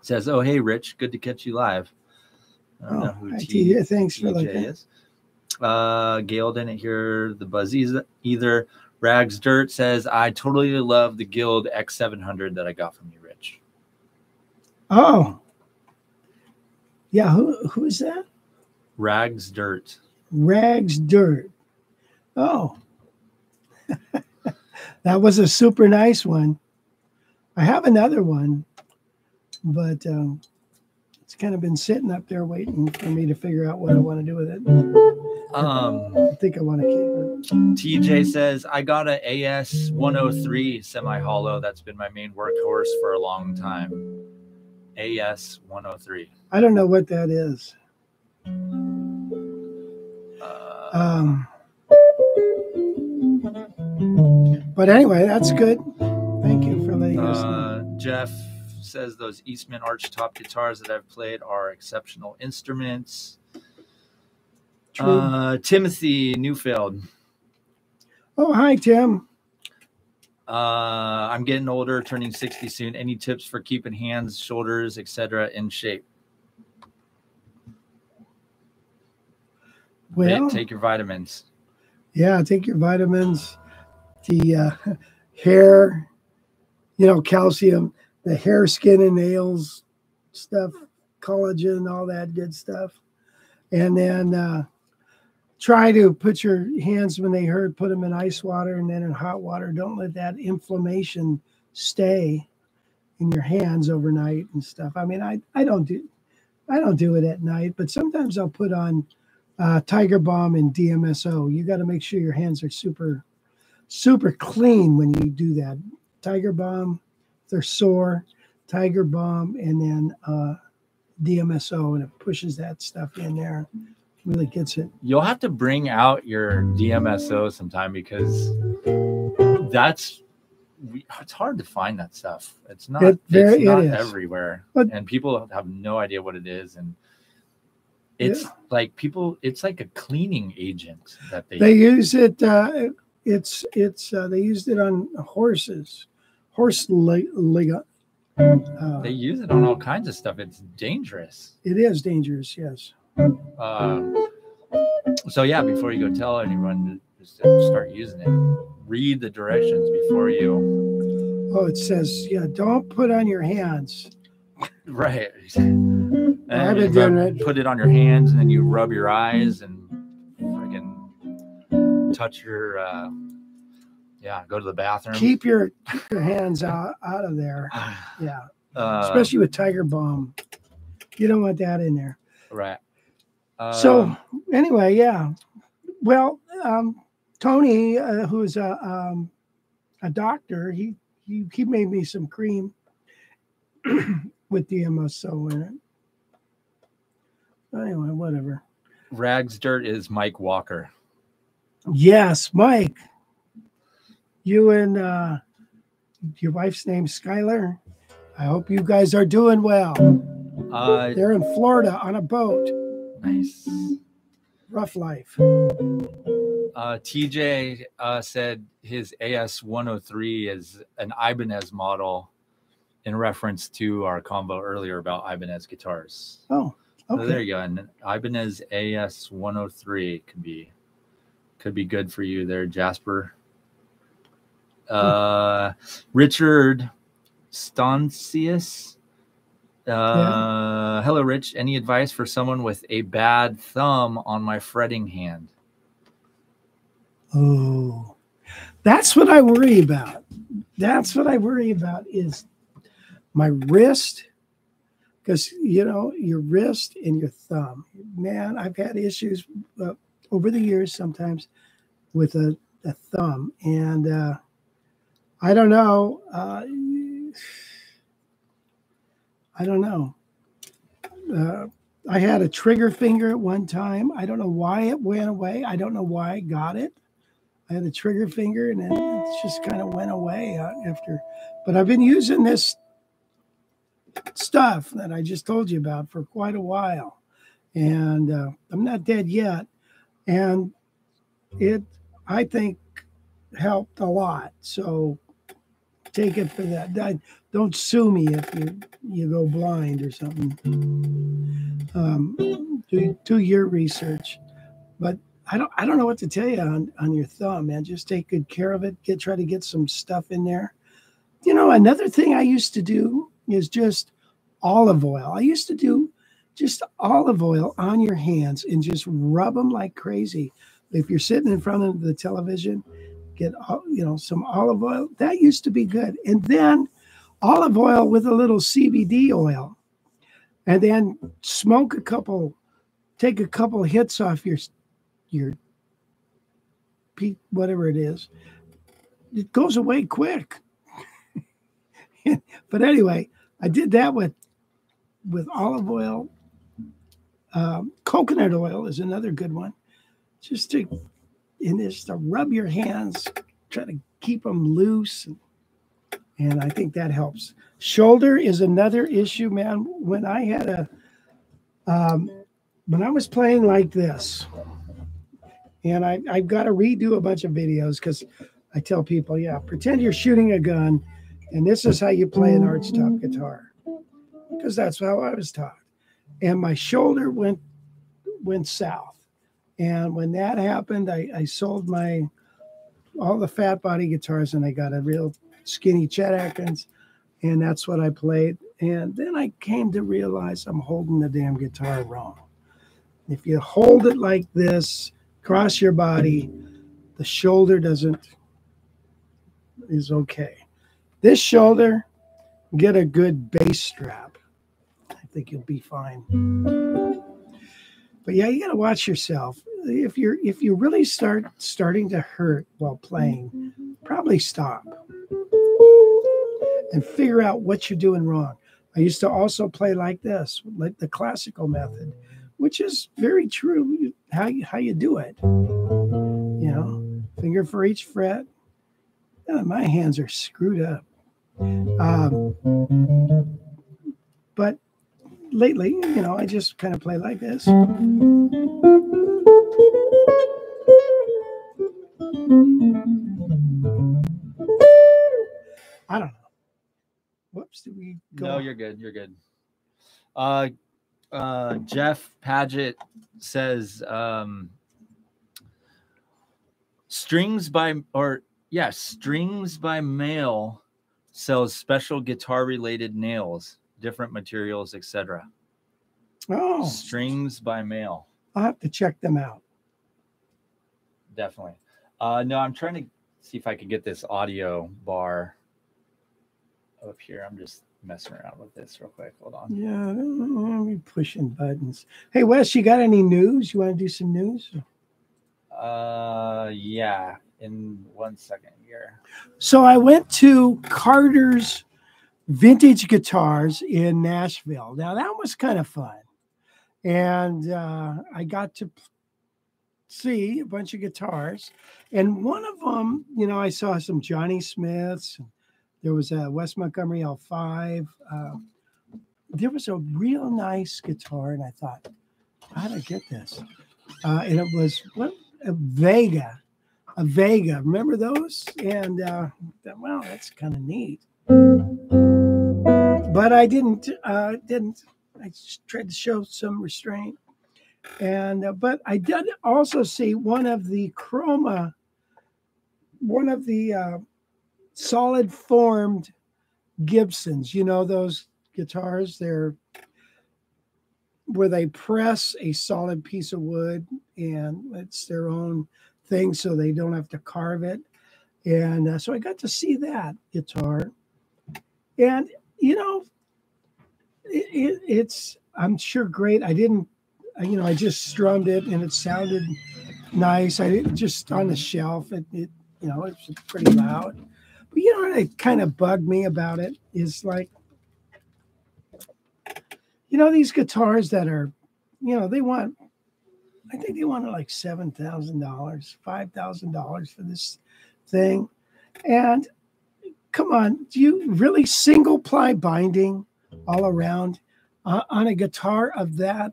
says, "Oh, hey, Rich, good to catch you live." I don't Oh, know who T- TJ. Thanks for TJ like that. is. Uh, Gail didn't hear the buzzies either. Rags Dirt says, "I totally love the Guild X700 that I got from you, Rich." Oh. Yeah, who who is that? Rags Dirt. Rags Dirt. Oh. that was a super nice one. I have another one, but um, it's kind of been sitting up there waiting for me to figure out what I want to do with it. Um, I think I want to keep it. TJ says, I got a AS 103 semi hollow. That's been my main workhorse for a long time. AS 103. I don't know what that is. Uh, Um, but anyway, that's good. Thank you for letting us know. uh, Jeff says those Eastman arch top guitars that I've played are exceptional instruments. True. Uh, Timothy Newfield. oh, hi, Tim. Uh, I'm getting older, turning 60 soon. Any tips for keeping hands, shoulders, etc. in shape? Well, take your vitamins. Yeah, take your vitamins, the uh, hair, you know, calcium, the hair, skin, and nails stuff, collagen, all that good stuff. And then uh, try to put your hands when they hurt, put them in ice water and then in hot water. Don't let that inflammation stay in your hands overnight and stuff. I mean, I, I don't do I don't do it at night, but sometimes I'll put on uh, Tiger Balm and DMSO. You got to make sure your hands are super, super clean when you do that. Tiger Balm, they're sore, Tiger Balm, and then uh, DMSO, and it pushes that stuff in there. Really gets it. You'll have to bring out your DMSO sometime because that's it's hard to find that stuff. It's not It it's it not is. everywhere, But- and people have no idea what it is, and it's like people. It's like a cleaning agent that they. They use it. Uh, it's it's uh, they used it on horses, horse leg. leg uh, they use it on all kinds of stuff. It's dangerous. it is dangerous. Yes. Um, so yeah, before you go tell anyone, just start using it. Read the directions before you. Oh, it says yeah. Don't put on your hands. Right. And I've been doing rub- it. Put it on your hands, and then you rub your eyes and freaking touch your. Uh, yeah, go to the bathroom. Keep your keep your hands out out of there. Yeah. uh, especially with Tiger Balm. You don't want that in there. right. So Um, anyway, yeah. Well, um, Tony, uh, who's a um, a doctor, he, he he made me some cream with DMSO in it. Anyway, whatever. Rags Dirt is Mike Walker. Yes, Mike. You and uh, your wife's name Skylar. I hope you guys are doing well. Uh, They're in Florida on a boat. Nice. Rough life. Uh, TJ uh, said his AS 103 is an Ibanez model in reference to our combo earlier about Ibanez guitars. Oh, So there you go. And Ibanez AS 103 could be could be good for you there, Jasper. Uh, Richard Stoncius. Uh, hello, Rich. Any advice for someone with a bad thumb on my fretting hand? Oh, that's what I worry about. That's what I worry about is my wrist, because you know your wrist and your thumb. Man, I've had issues uh, over the years sometimes with a, a thumb, and uh, I don't know. I don't know. Uh, I had a trigger finger at one time. I don't know why it went away. I don't know why I got it. I had a trigger finger and then it just kind of went away uh, after. But I've been using this stuff that I just told you about for quite a while. And uh, I'm not dead yet. And it, I think, helped a lot. So take it for that. Don't sue me if you, you go blind or something. Um, do, do your research. But I don't I don't know what to tell you on, on your thumb, man. Just take good care of it. Get try to get some stuff in there. You know, another thing I used to do is just olive oil. I used to do just olive oil on your hands and just rub them like crazy. If you're sitting in front of the television, get you know some olive oil. That used to be good. And then olive oil with a little CBD oil. And then smoke a couple take a couple hits off your your whatever it is. It goes away quick. But anyway i did that with with olive oil. Um, coconut oil is another good one. Just to and just to rub your hands try to keep them loose and, and i think that helps. Shoulder is another issue man. When i had a um, when i was playing like this and I, I've got to redo a bunch of videos because I tell people, yeah, pretend you're shooting a gun, and this is how you play an archtop guitar, because that's how I was taught. And my shoulder went went south, and when that happened, I, I sold my all the fat body guitars, and I got a real skinny Chet Atkins, and that's what I played. And then I came to realize I'm holding the damn guitar wrong. If you hold it like this, cross your body, the shoulder doesn't is okay. This shoulder, get a good bass strap. I think you'll be fine. But yeah, you gotta watch yourself. If you're if you really start starting to hurt while playing, probably stop and figure out what you're doing wrong. I used to also play like this, like the classical method, which is very true. How you, how you do it, you know, finger for each fret. My hands are screwed up. Um, but lately, you know, I just kind of play like this. I don't know. Whoops, did we go? No, you're good. You're good. Uh, uh, Jeff Paget says um, strings by or yes, strings by mail sells special guitar related nails, different materials, etc. Oh, Strings by mail, I'll have to check them out. definitely. Uh, no, I'm trying to see if I can get this audio bar up here. I'm just messing around with this real quick. Hold on. Yeah, I'm pushing buttons. Hey, Wes, you got any news? You want to do some news? Uh, yeah. In one second here. So I went to Carter's Vintage Guitars in Nashville. Now that was kind of fun, and uh, I got to see a bunch of guitars. And one of them, you know, I saw some Johnny Smiths. There was a Wes Montgomery L5. Uh, there was a real nice guitar, and I thought, how did I get this? Uh, and it was what a Vega, a Vega. Remember those? And uh, wow, that's kind of neat. But I didn't. Uh, didn't. I tried to show some restraint. And uh, but I did also see one of the chroma, one of the uh, solid formed Gibsons. You know those guitars? They're where they press a solid piece of wood and it's their own thing, so they don't have to carve it. And uh, so I got to see that guitar, and you know, it, it, it's I'm sure great. I didn't, you know, I just strummed it and it sounded nice. I didn't just on the shelf. It, it you know, it's pretty loud. You know what kind of bugged me about it is like, you know, these guitars that are, you know, they want, I think they wanted like seven thousand dollars, five thousand dollars for this thing, and come on, do you really single ply binding all around uh, on a guitar of that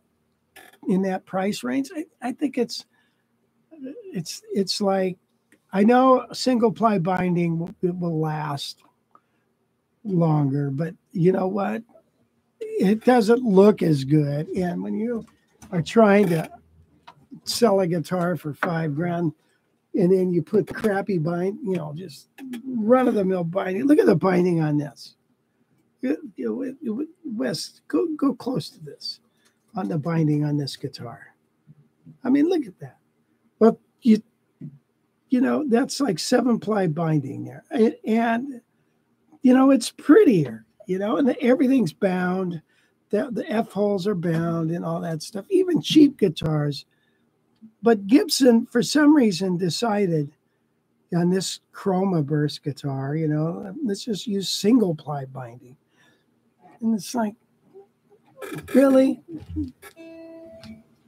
in that price range? I, I think it's it's it's like I know single ply binding will, it will last longer, but you know what? It doesn't look as good. And when you are trying to sell a guitar for five grand and then you put crappy bind, you know, just run of the mill binding. Look at the binding on this. Know, West, go go close to this on the binding on this guitar. I mean, look at that. Well, you you know, that's like seven ply binding there. And, and you know, it's prettier, you know, and everything's bound. The, the F holes are bound and all that stuff, even cheap guitars. But Gibson, for some reason, decided on this chroma burst guitar, you know, let's just use single ply binding. And it's like, really?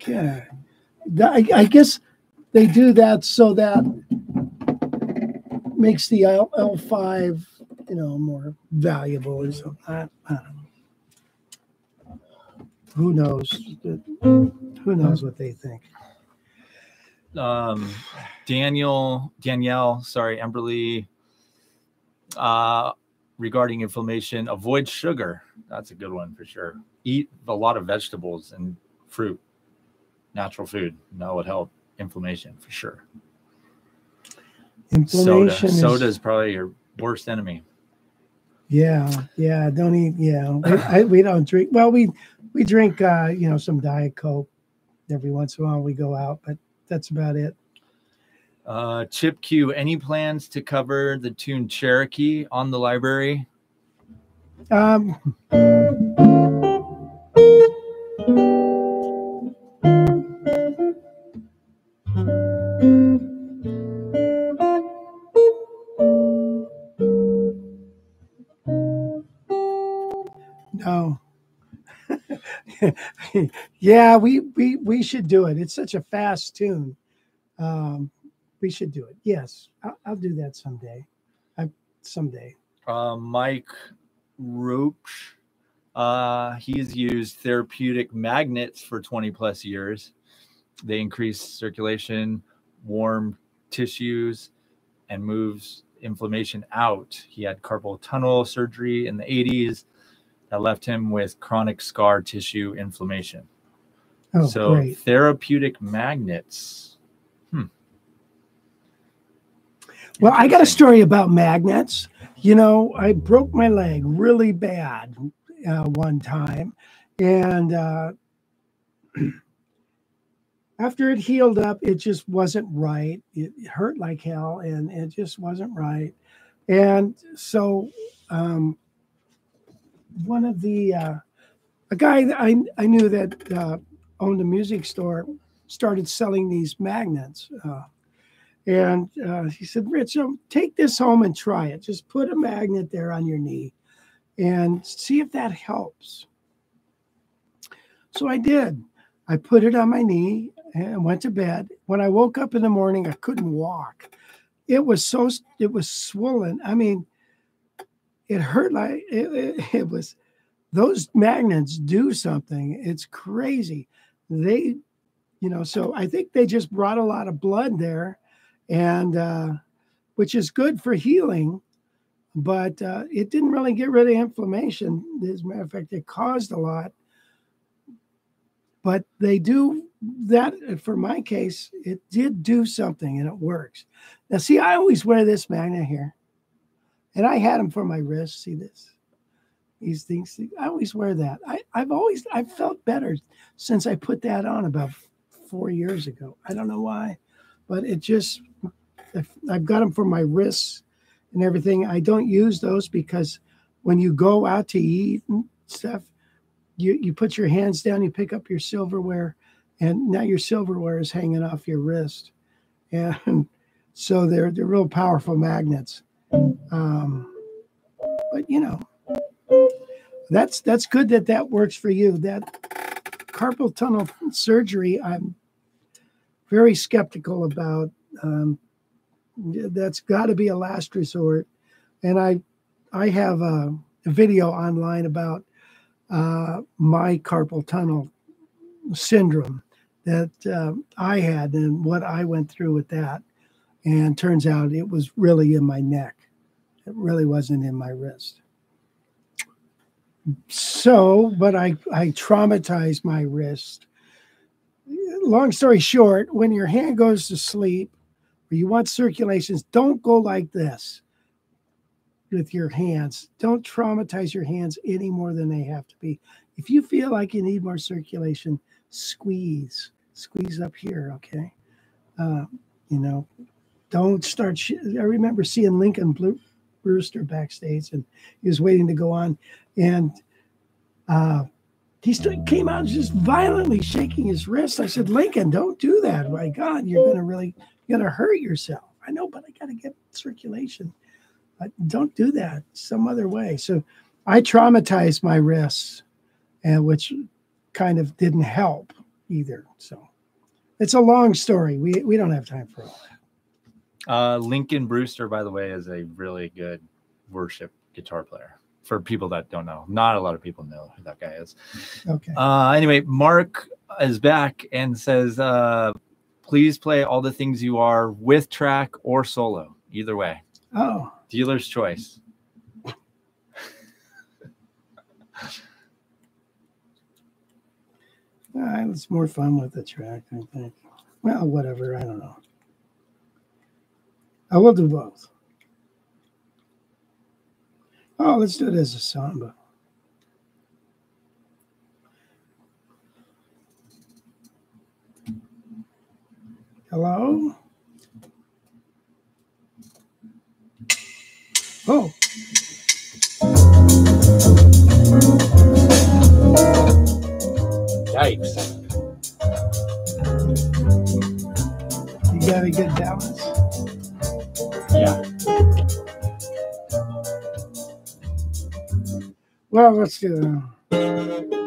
Yeah. I, I guess they do that so that makes the L, L5, you know, more valuable or something. I, I know. Who knows? Who knows what they think? Um, Daniel, Danielle, sorry, Emberly, uh, regarding inflammation, avoid sugar. That's a good one for sure. Eat a lot of vegetables and fruit, natural food. That would help inflammation for sure. Inflammation. Soda. Soda is probably your worst enemy. Yeah, yeah. Don't eat. Yeah, I, I, we don't drink. Well, we we drink. uh, You know, some diet coke every once in a while. We go out, but that's about it. Uh, Chip Q. Any plans to cover the tune Cherokee on the library? Um. yeah, we, we we should do it. It's such a fast tune. Um, we should do it. Yes, I'll, I'll do that someday. I, someday. Uh, Mike Roach. Uh, he's used therapeutic magnets for 20 plus years. They increase circulation, warm tissues, and moves inflammation out. He had carpal tunnel surgery in the 80s that left him with chronic scar tissue inflammation. Oh, so great. therapeutic magnets. Hmm. Well, I got a story about magnets. You know, I broke my leg really bad uh, one time, and uh, after it healed up, it just wasn't right. It hurt like hell, and it just wasn't right. And so, um, one of the uh, a guy that I I knew that uh, owned a music store started selling these magnets. Uh, and uh, he said, Rich, take this home and try it. Just put a magnet there on your knee and see if that helps. So I did. I put it on my knee and went to bed. When I woke up in the morning, I couldn't walk. It was so, it was swollen. I mean, it hurt like it, it, it was those magnets do something. It's crazy. They, you know, so I think they just brought a lot of blood there, and uh, which is good for healing, but uh, it didn't really get rid of inflammation. As a matter of fact, it caused a lot. But they do that for my case, it did do something and it works. Now, see, I always wear this magnet here, and I had them for my wrist. See this? These things. I always wear that. I, I've always I've felt better since I put that on about four years ago. I don't know why, but it just I've got them for my wrists and everything. I don't use those because when you go out to eat and stuff, you you put your hands down, you pick up your silverware, and now your silverware is hanging off your wrist, and so they're they're real powerful magnets. Um, but you know, that's that's good that that works for you. That carpal tunnel surgery, I'm very skeptical about. Um, that's got to be a last resort, and I I have a, video online about uh, my carpal tunnel syndrome that uh, I had and what I went through with that. And turns out it was really in my neck. It really wasn't in my wrist. So, but I, I traumatized my wrist. Long story short, when your hand goes to sleep or you want circulations, don't go like this with your hands. Don't traumatize your hands any more than they have to be. If you feel like you need more circulation, squeeze, squeeze up here, okay? Uh, you know, don't start. I remember seeing Lincoln Blue- Brewster backstage, and he was waiting to go on, and uh, he came out just violently shaking his wrist. I said, Lincoln, don't do that. My God, you're going to really, you're going to hurt yourself. I know, but I got to get circulation. But don't do that some other way. So I traumatized my wrists, and which kind of didn't help either. So it's a long story. We we don't have time for all that. Uh, Lincoln Brewster, by the way, is a really good worship guitar player. For people that don't know, not a lot of people know who that guy is. Okay. Uh, anyway, Mark is back and says, uh, "Please play all the things you are with track or solo, either way. Oh, Dealer's choice." uh, it's more fun with the track, I think. Well, whatever. I don't know. I will do both. Oh, let's do it as a samba. Hello? Oh. Yikes! You got a good balance? Yeah. Well, let's do it.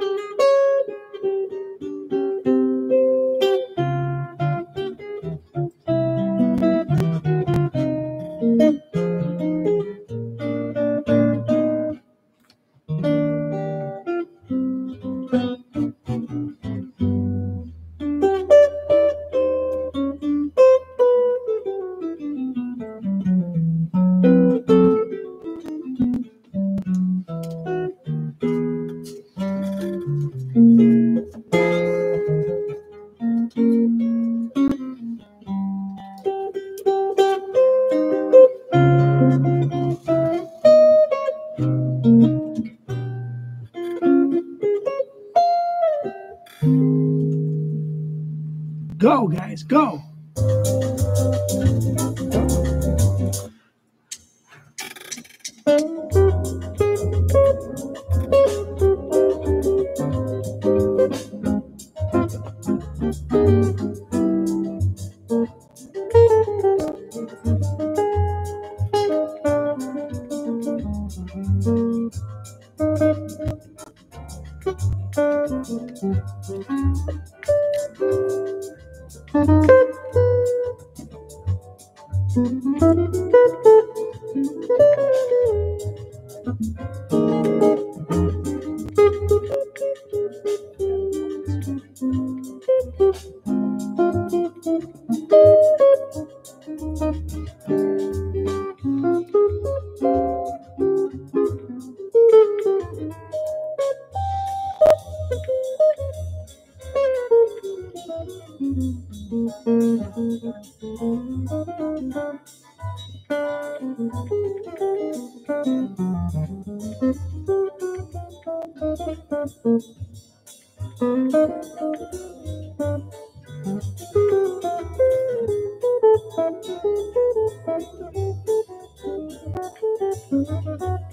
There you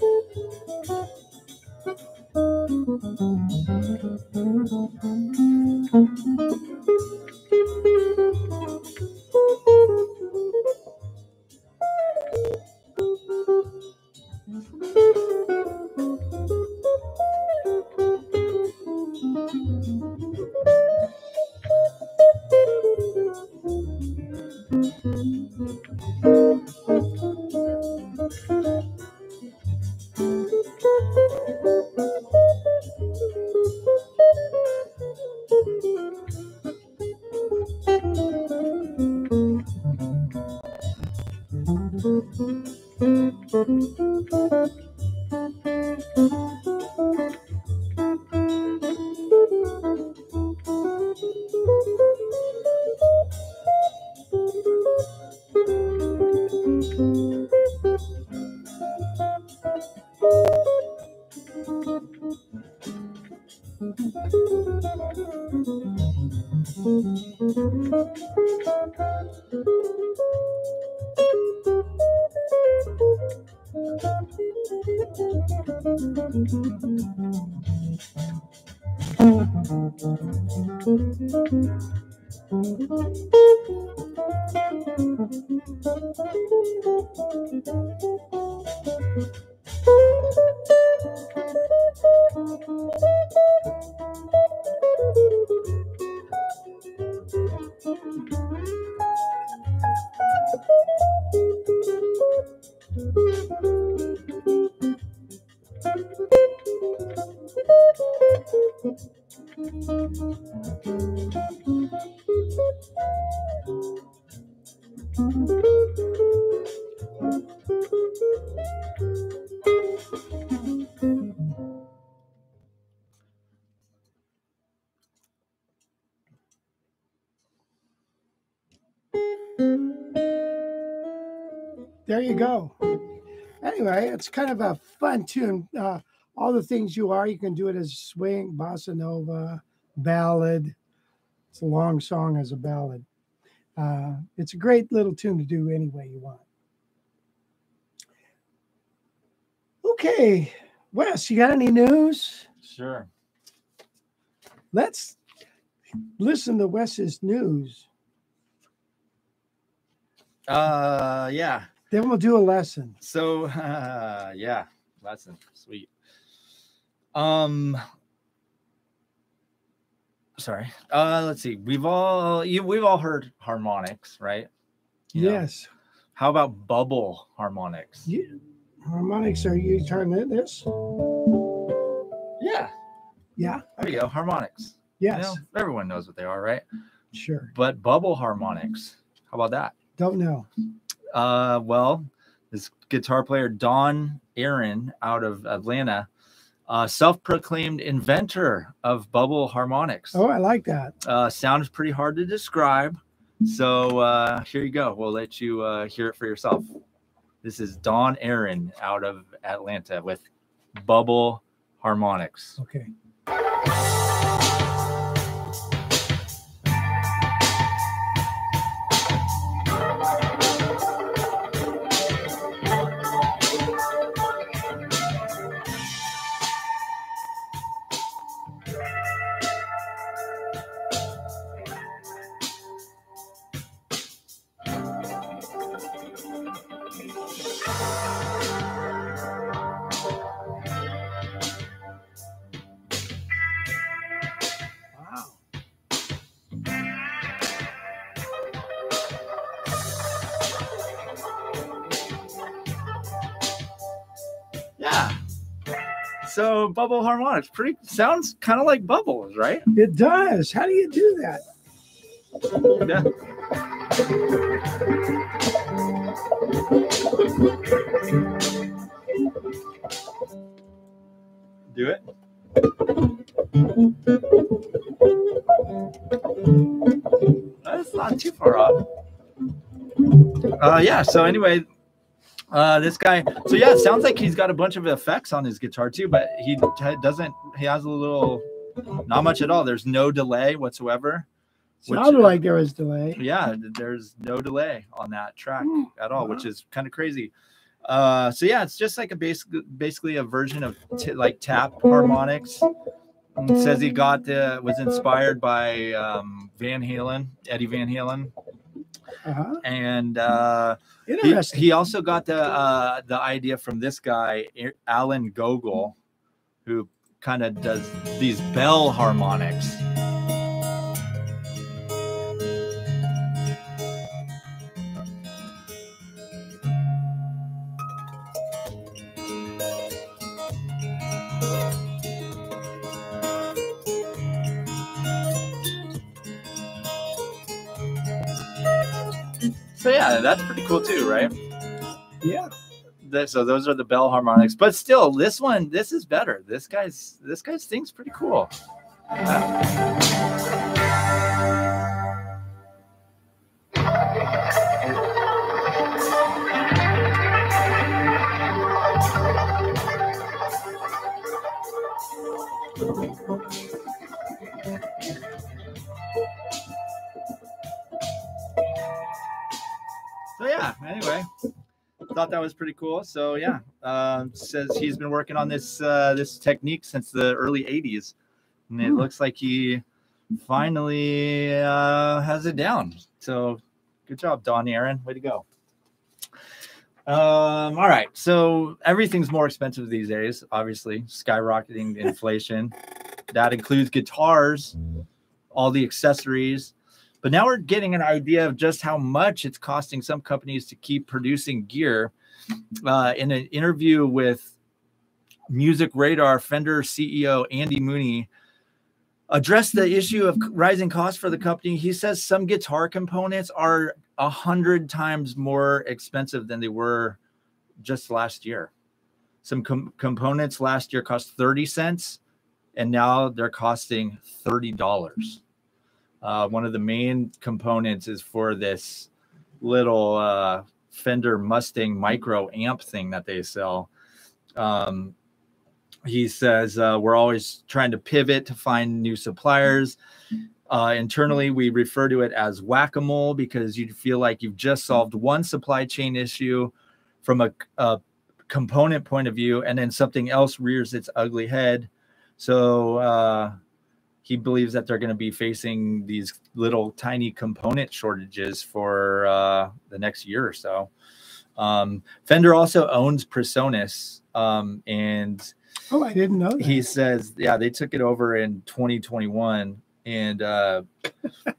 it's kind of a fun tune. Uh, all the things you are, you can do it as swing, bossa nova, ballad. It's a long song as a ballad. Uh, it's a great little tune to do any way you want. Okay, Wes, you got any news? Sure. Let's listen to Wes's news. Uh, yeah. Then we'll do a lesson. So, uh, yeah, lesson, sweet. Um, sorry. Uh, let's see. We've all you, we've all heard harmonics, right? You know, yes. How about bubble harmonics? You, harmonics, are you trying to this? Yeah, Yeah. there you go. Harmonics. Yes. You know, everyone knows what they are, right? Sure. But bubble harmonics. How about that? Don't know. Uh, well, this guitar player Don Aaron out of Atlanta, uh, self-proclaimed inventor of bubble harmonics. Oh, I like that. Uh, sound is pretty hard to describe, so uh, here you go. We'll let you uh, hear it for yourself. This is Don Aaron out of Atlanta with bubble harmonics. Okay. Bubble harmonics pretty sounds kind of like bubbles, right? It does. How do you do that? Yeah. Do it. That's not too far off. Uh, yeah. So anyway, uh, this guy. So yeah, it sounds like he's got a bunch of effects on his guitar too, but he doesn't he has a little, not much at all. There's no delay whatsoever. which- Sounded like there was delay. yeah, there's no delay on that track Hmm, at all, which is kind of crazy. Uh, so yeah, it's just like a basic, basically a version of like tap harmonics. It says he got the was inspired by um, Van Halen, Eddie Van Halen, Uh-huh. and uh, he, he also got the uh, the idea from this guy Alan Gogoll, who kind of does these bell harmonics. Yeah, that's pretty cool too, right? yeah. That, so those are the bell harmonics, but still, this one, this is better. This guy's this guy's thing's pretty cool. Uh, yeah. Anyway, thought that was pretty cool. So yeah, um, says he's been working on this uh, this technique since the early '80s, and it Hmm. looks like he finally uh, has it down. So good job, Don Aaron. Way to go. Um, all right, so everything's more expensive these days. Obviously, skyrocketing inflation. That includes guitars, all the accessories. But now we're getting an idea of just how much it's costing some companies to keep producing gear. Uh, in an interview with Music Radar, Fender CEO Andy Mooney addressed the issue of rising costs for the company. He says some guitar components are a hundred times more expensive than they were just last year. Some com- components last year cost 30 cents and now they're costing $30. Uh, one of the main components is for this little uh, Fender Mustang micro amp thing that they sell. Um, he says uh, we're always trying to pivot to find new suppliers. Uh, internally, we refer to it as whack a mole because you feel like you've just solved one supply chain issue from a, a component point of view, and then something else rears its ugly head. So uh, he believes that they're going to be facing these little tiny component shortages for uh, the next year or so. Um, Fender also owns Presonus, um, and Oh, I didn't know that. he says, yeah, they took it over in 2021, and uh,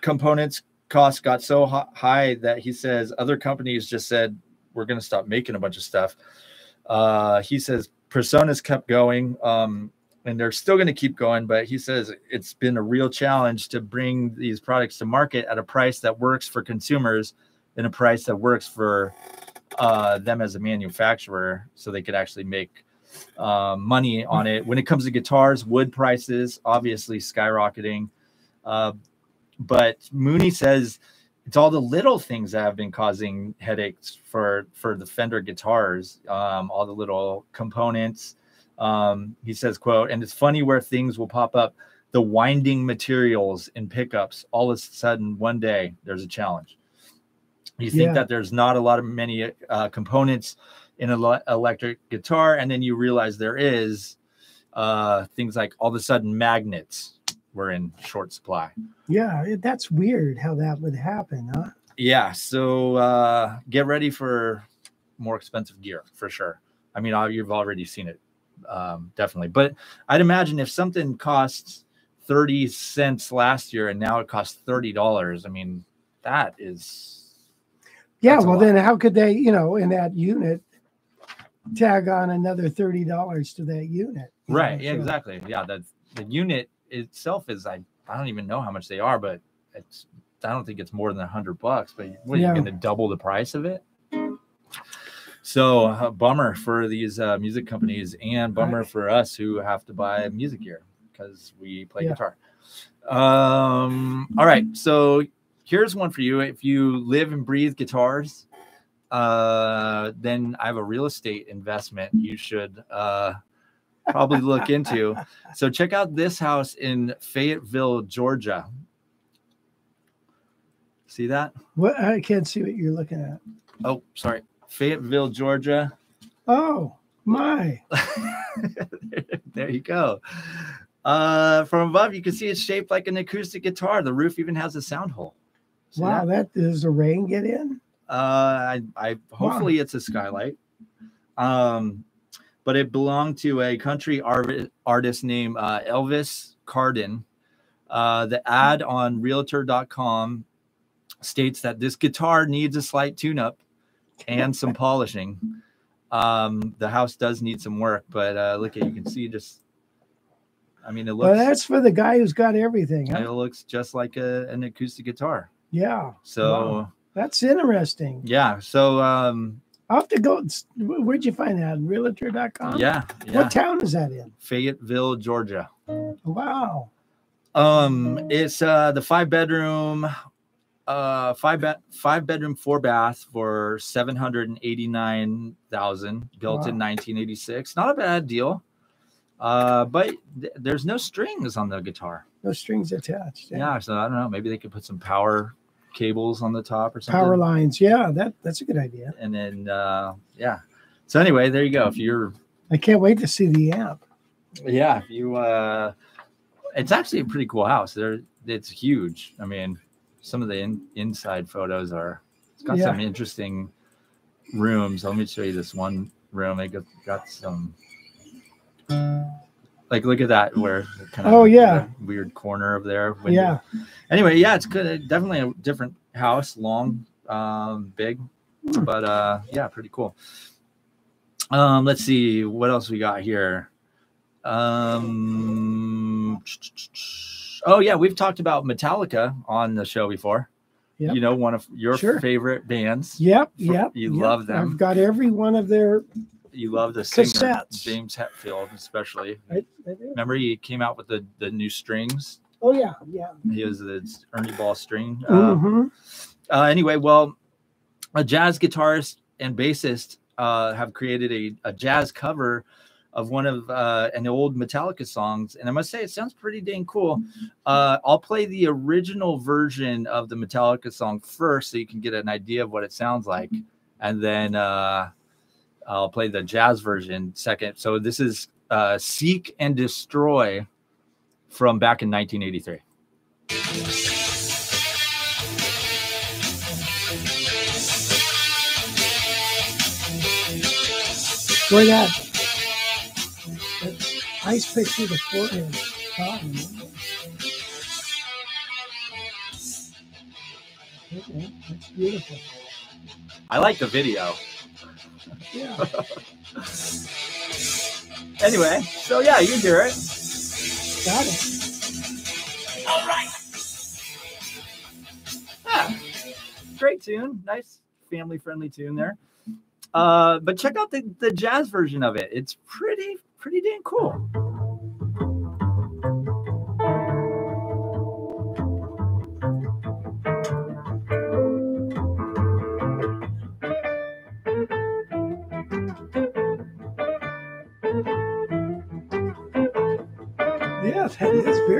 components costs got so high that he says other companies just said we're going to stop making a bunch of stuff. Uh, he says Presonus kept going, um, and they're still going to keep going, but he says it's been a real challenge to bring these products to market at a price that works for consumers and a price that works for uh, them as a manufacturer, so they could actually make uh, money on it. When it comes to guitars, wood prices obviously skyrocketing. Uh, but Mooney says it's all the little things that have been causing headaches for for the Fender guitars. Um, all the little components. Um, he says, "quote," and it's funny where things will pop up. The winding materials in pickups. All of a sudden, one day, there's a challenge. You think Yeah. that there's not a lot of many uh, components in an ele- electric guitar, and then you realize there is uh, things like all of a sudden magnets were in short supply. Yeah, that's weird how that would happen, huh? Yeah, so uh, get ready for more expensive gear for sure. I mean, uh, you've already seen it, um, definitely. But I'd imagine if something costs thirty cents last year and now it costs thirty dollars, I mean, that is Yeah, well, then how could they, you know, in that unit, tag on another thirty dollars to that unit? right. Yeah, so- exactly. Yeah, the the unit itself is I I don't even know how much they are, but it's I don't think it's more than a hundred bucks. But what are Yeah. you going to double the price of it? So uh, bummer for these uh, music companies and bummer for us who have to buy music gear because we play Yeah. guitar. Um, all right, so here's one for you. If you live and breathe guitars, uh, then I have a real estate investment you should uh, probably look into. So check out this house in Fayetteville, Georgia. See that? What I can't see what you're looking at. Oh, sorry. Fayetteville, Georgia. Oh my. there you go. Uh, from above, you can see it's shaped like an acoustic guitar. The roof even has a sound hole. See wow, that? that does the rain get in? Uh, I, I hopefully it's a skylight. Um, but it belonged to a country art- artist named uh, Elvis Carden. Uh, the ad on Realtor.com states that this guitar needs a slight tune-up and some polishing. Um, the house does need some work, but uh, look at you can see just. I mean, it looks. Well, that's for the guy who's got everything. it looks just like a, an acoustic guitar. Yeah. So Wow. That's interesting. yeah, so um, I'll have to go. Where'd you find that? Realtor.com? yeah, yeah. What town is that in? Fayetteville, Georgia. Wow. Um, it's uh the five bedroom, uh five bed five bedroom four bath for seven hundred and eighty nine thousand, built in nineteen eighty six. Not a bad deal. Uh, but th- there's no strings on the guitar. No strings attached. Yeah. so I don't know. Maybe they could put some power cables on the top or something. Power lines. Yeah, that that's a good idea. And then uh, yeah. So anyway, there you go. If you're I can't wait to see the amp. yeah if you uh it's actually a pretty cool house there it's huge i mean some of the in, inside photos are it's got Yeah. some interesting rooms let me show you this one room it got, got some like look at that where kind Oh, yeah. weird corner of there window. Yeah. anyway yeah it's good definitely a different house long um big Hmm. but uh yeah pretty cool um let's see what else we got here um oh yeah we've talked about metallica on the show before Yep. you know one of your Sure. favorite bands Yep. For- Yep. you yep. love them. I've got every one of their. you love the singer Cassettes. james hetfield especially I, I remember he came out with the the new strings Oh yeah. Yeah. he was the ernie ball string uh, Mhm. uh, anyway, well, a jazz guitarist and bassist uh, have created a, a jazz cover of one of uh, an old Metallica songs, and I must say it sounds pretty dang cool. Uh, I'll play the original version of the Metallica song first, so you can get an idea of what it sounds like, and then uh, I'll play the jazz version second. So this is uh, "Seek and Destroy" from back in 1983. Where that, ice picture, the bottom. Okay, that's beautiful. I like the video. Yeah. Anyway, so yeah, you hear it. Got it. All right. Yeah, great tune, nice family friendly tune there. Uh, but check out the, the jazz version of it. It's pretty pretty dang cool. Yeah, that is very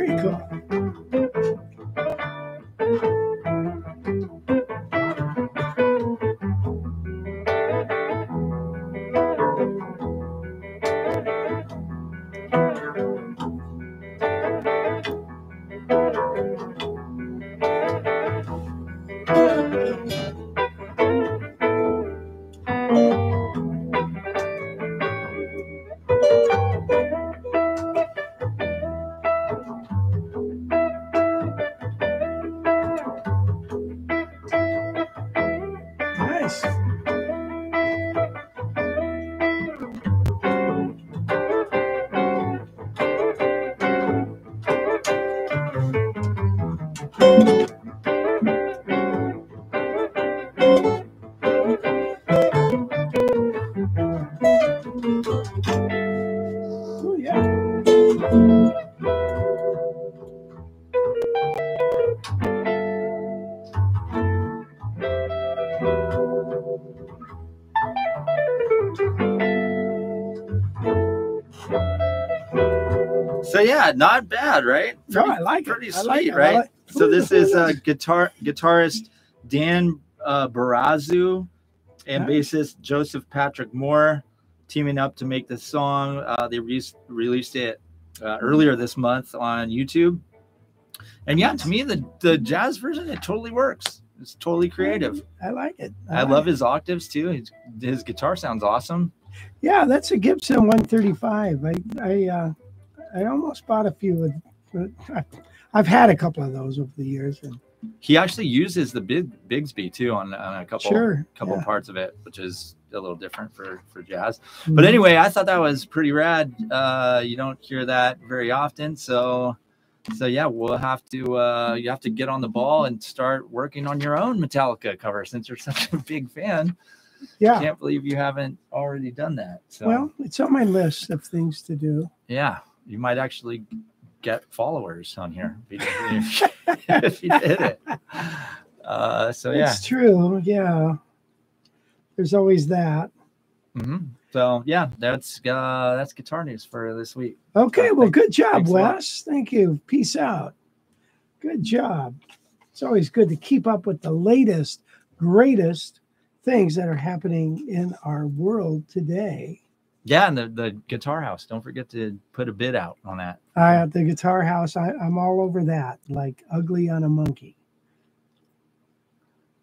So yeah, not bad, right? No, I like pretty it. Pretty sweet, I like it. I right? like- So this is uh, guitar guitarist Dan uh, Baraszu and Nice. bassist Joseph Patrick Moore teaming up to make this song. Uh, they re- released it uh, earlier this month on YouTube. And yeah, to me, the the jazz version it totally works. It's totally creative. I like it. I love his octaves too. His, his guitar sounds awesome. Yeah, that's a Gibson 135. I I uh, I almost bought a few of. I've had a couple of those over the years, and He actually uses the big Bigsby too on, on a couple sure, couple yeah. parts of it, which is a little different for for jazz. Mhm. But anyway, I thought that was pretty rad. Uh, you don't hear that very often, so so yeah, we'll have to uh, you have to get on the ball and start working on your own Metallica cover since you're such a big fan. yeah. Can't believe you haven't already done that. So Well, it's on my list of things to do. yeah, you might actually get followers on here if you, if you did it. Uh, so yeah, It's true. Yeah. There's always that. Mhm. so yeah, that's uh, that's guitar news for this week. Okay, Uh, well, thank- good job, thanks. Wes. Thank you. Peace out. Good job. It's always good to keep up with the latest, greatest things that are happening in our world today. Yeah, and the, the guitar house. Don't forget to put a bid out on that. I at the guitar house, I, I'm all over that, like ugly on a monkey.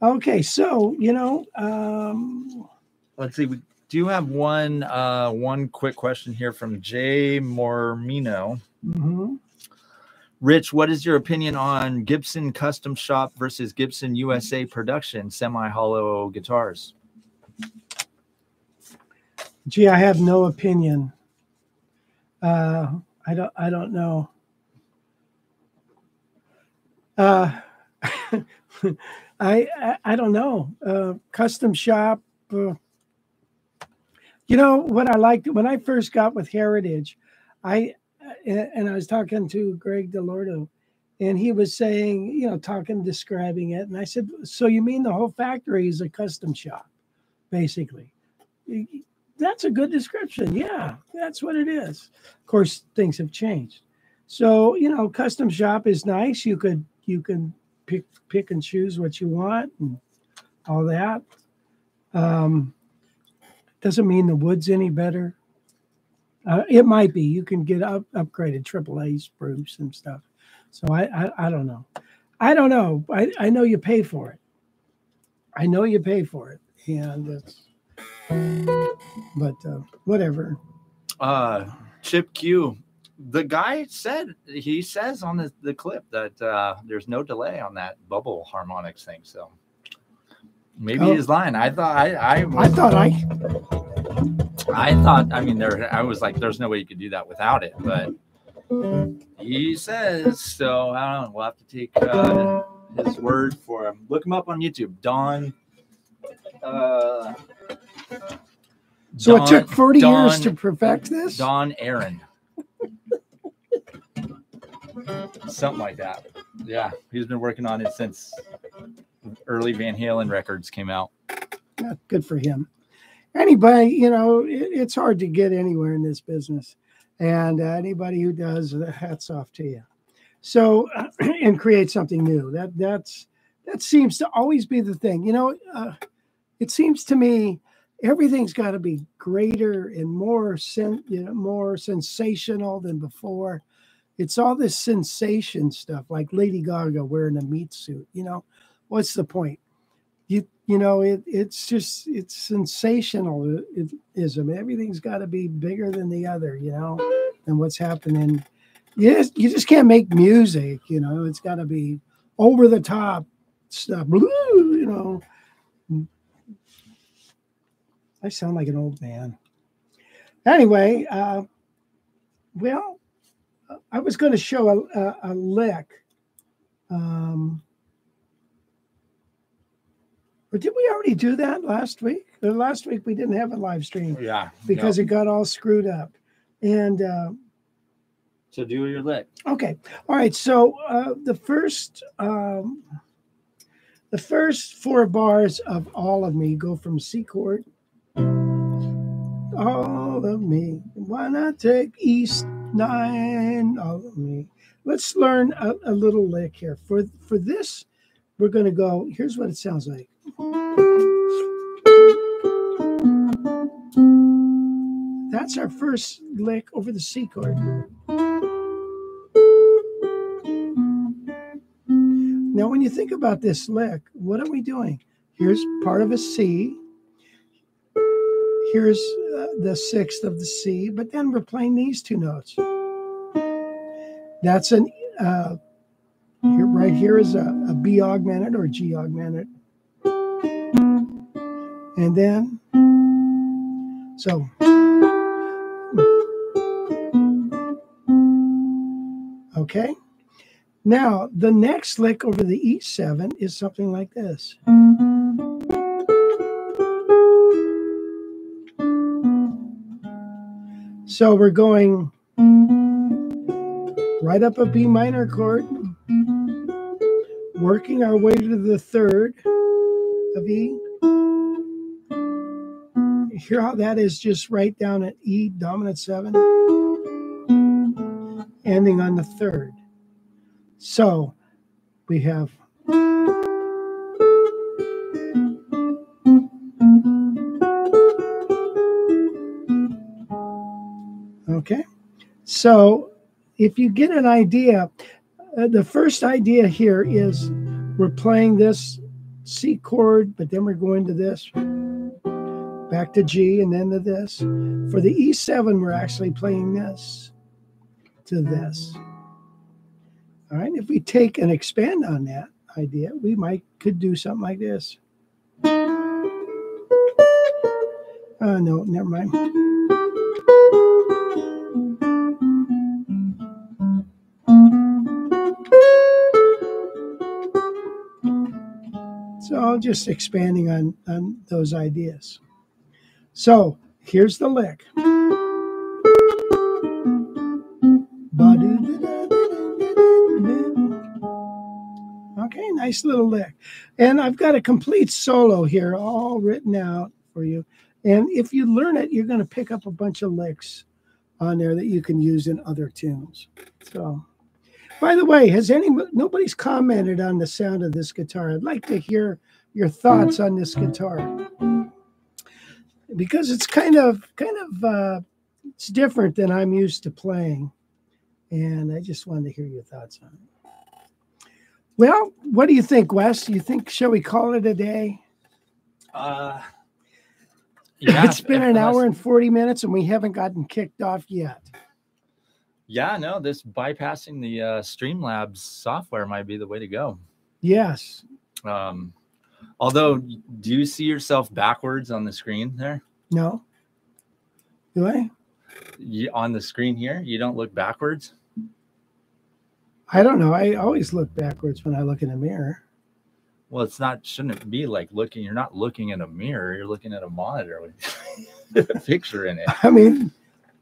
Okay, so you know, um, Let's see. We do have one uh one quick question here from Jay Mormino. mhm. Rich, what is your opinion on Gibson Custom Shop versus Gibson USA Production semi-hollow guitars? Gee, I have no opinion. Uh, I don't, I don't know. Uh, I, I, I don't know. Uh, custom shop. Uh, you know what I liked when I first got with Heritage, I and and I was talking to Greg Delordo, and he was saying, you know, talking, describing it, and I said, "So you mean the whole factory is a custom shop, basically?" That's a good description. Yeah, that's what it is. Of course, things have changed. So you know, custom shop is nice. You could you can pick pick and choose what you want and all that. Um, doesn't mean the wood's any better. Uh, it might be. You can get up upgraded AAA spruce and stuff. So I, I I don't know. I don't know. I I know you pay for it. I know you pay for it, and it's. But uh, whatever. Uh Chip Q. The guy said he says on the, the clip that uh there's no delay on that bubble harmonics thing. So maybe Oh. he's lying. I thought I I, I thought I I thought, I mean, there, I was like, there's no way you could do that without it, but he says so. I don't know. We'll have to take uh, his word for him. Look him up on YouTube, Don. Uh, So Don- it took 40 years to perfect this? Don Aaron. Something like that. Yeah, he's been working on it since early Van Halen records came out. Yeah, good for him. Anybody, you know, it, it's hard to get anywhere in this business. And uh, anybody who does, uh, hats off to you. So, and create something new. That that's that seems to always be the thing. You know, uh, it seems to me everything's got to be greater and more sen- you know, more sensational than before. It's all this sensation stuff, like Lady Gaga wearing a meat suit. You know, what's the point? You you know, it it's just it's sensationalism. Uh, everything's got to be bigger than the other. You know, and what's happening. Yes, you just can't make music. You know, it's got to be over the top stuff. You know, I sound like an old man. Anyway, uh, well, I was going to show a, a, a lick. Um, or did we already do that last week? Or last week we didn't have a live stream Yeah, because it got all screwed up. And uh, so do your lick. Okay. All right. So uh, the first um, the first four bars of all of me go from C chord. All of me. Why not take East nine. Oh, let me, let's learn a, a little lick here. For for this, we're going to go. Here's what it sounds like. That's our first lick over the C chord. Now, when you think about this lick, what are we doing? Here's part of a C. Here's uh, the sixth of the C, but then we're playing these two notes. That's an uh, here, right here is a, a B augmented or G augmented, and then so. Okay. Now, the next lick over the E7 is something like this. So we're going right up a B minor chord, working our way to the third of E. Hear how that is just right down at E dominant seven, ending on the third. So we have So if you get an idea, uh, the first idea here is we're playing this C chord, but then we're going to this, back to G, and then to this. For the E7, we're actually playing this to this. All right. If we take and expand on that idea, we might could do something like this. Uh, no, never mind. So just expanding on, on those ideas. So here's the lick. Okay, nice little lick. And I've got a complete solo here, all written out for you. And if you learn it, you're going to pick up a bunch of licks on there that you can use in other tunes. So. By the way, has any nobody's commented on the sound of this guitar? I'd like to hear your thoughts on this guitar because it's kind of kind of uh, it's different than I'm used to playing, and I just wanted to hear your thoughts on it. Well, what do you think, Wes? You think shall we call it a day? Uh, yeah, it's been an hour and forty minutes, and we haven't gotten kicked off yet. Yeah, no, this bypassing the uh, Streamlabs software might be the way to go. Yes. Um, although, do you see yourself backwards on the screen there? No. Do I? You, on the screen here, you don't look backwards. I don't know. I always look backwards when I look in a mirror. Well, it's not. Shouldn't it be like looking? You're not looking in a mirror. You're looking at a monitor with a picture in it. I mean,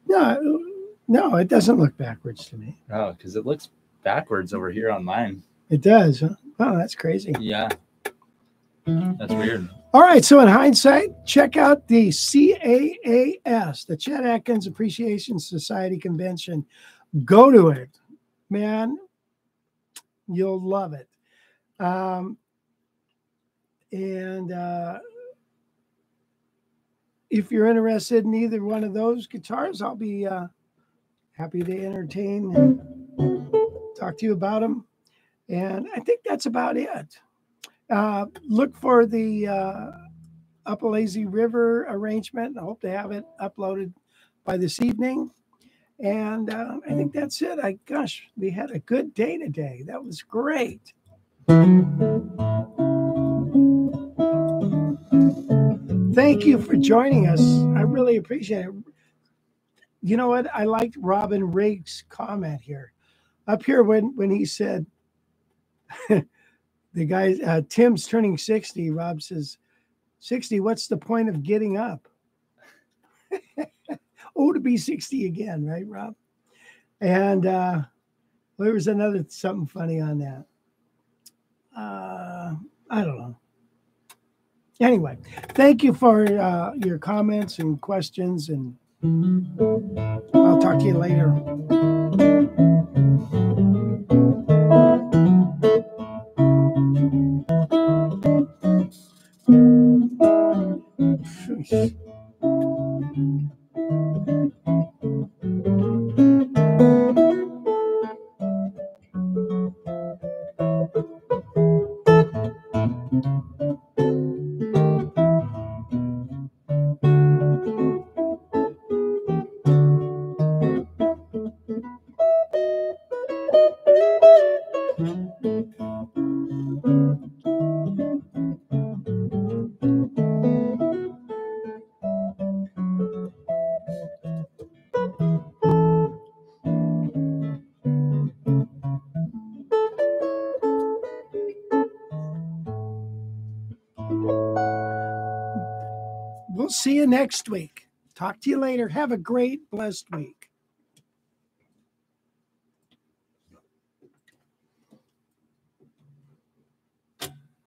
no no, it doesn't look backwards to me. Oh, because it looks backwards over here on mine. It does. Huh? Oh, that's crazy. Yeah. That's weird. All right. So, in hindsight, check out the CAAS, the Chet Atkins Appreciation Society Convention. Go to it, man. You'll love it. Um, and uh, if you're interested in either one of those guitars, I'll be uh, happy to entertain and talk to you about them. And I think that's about it. Uh, look for the uh, Up a Lazy River arrangement. I hope to have it uploaded by this evening. And uh, I think that's it. I gosh, we had a good day today. That was great. Thank you for joining us. I really appreciate it you know what? I liked Robin Riggs' comment here. Up here when when he said the guy uh, Tim's turning 60, Rob says, 60, what's the point of getting up? oh, to be 60 again, right, Rob? And uh there was another something funny on that. Uh I don't know. Anyway, thank you for uh, your comments and questions and I'll talk to you later. Next week. Talk to you later. Have a great, blessed week.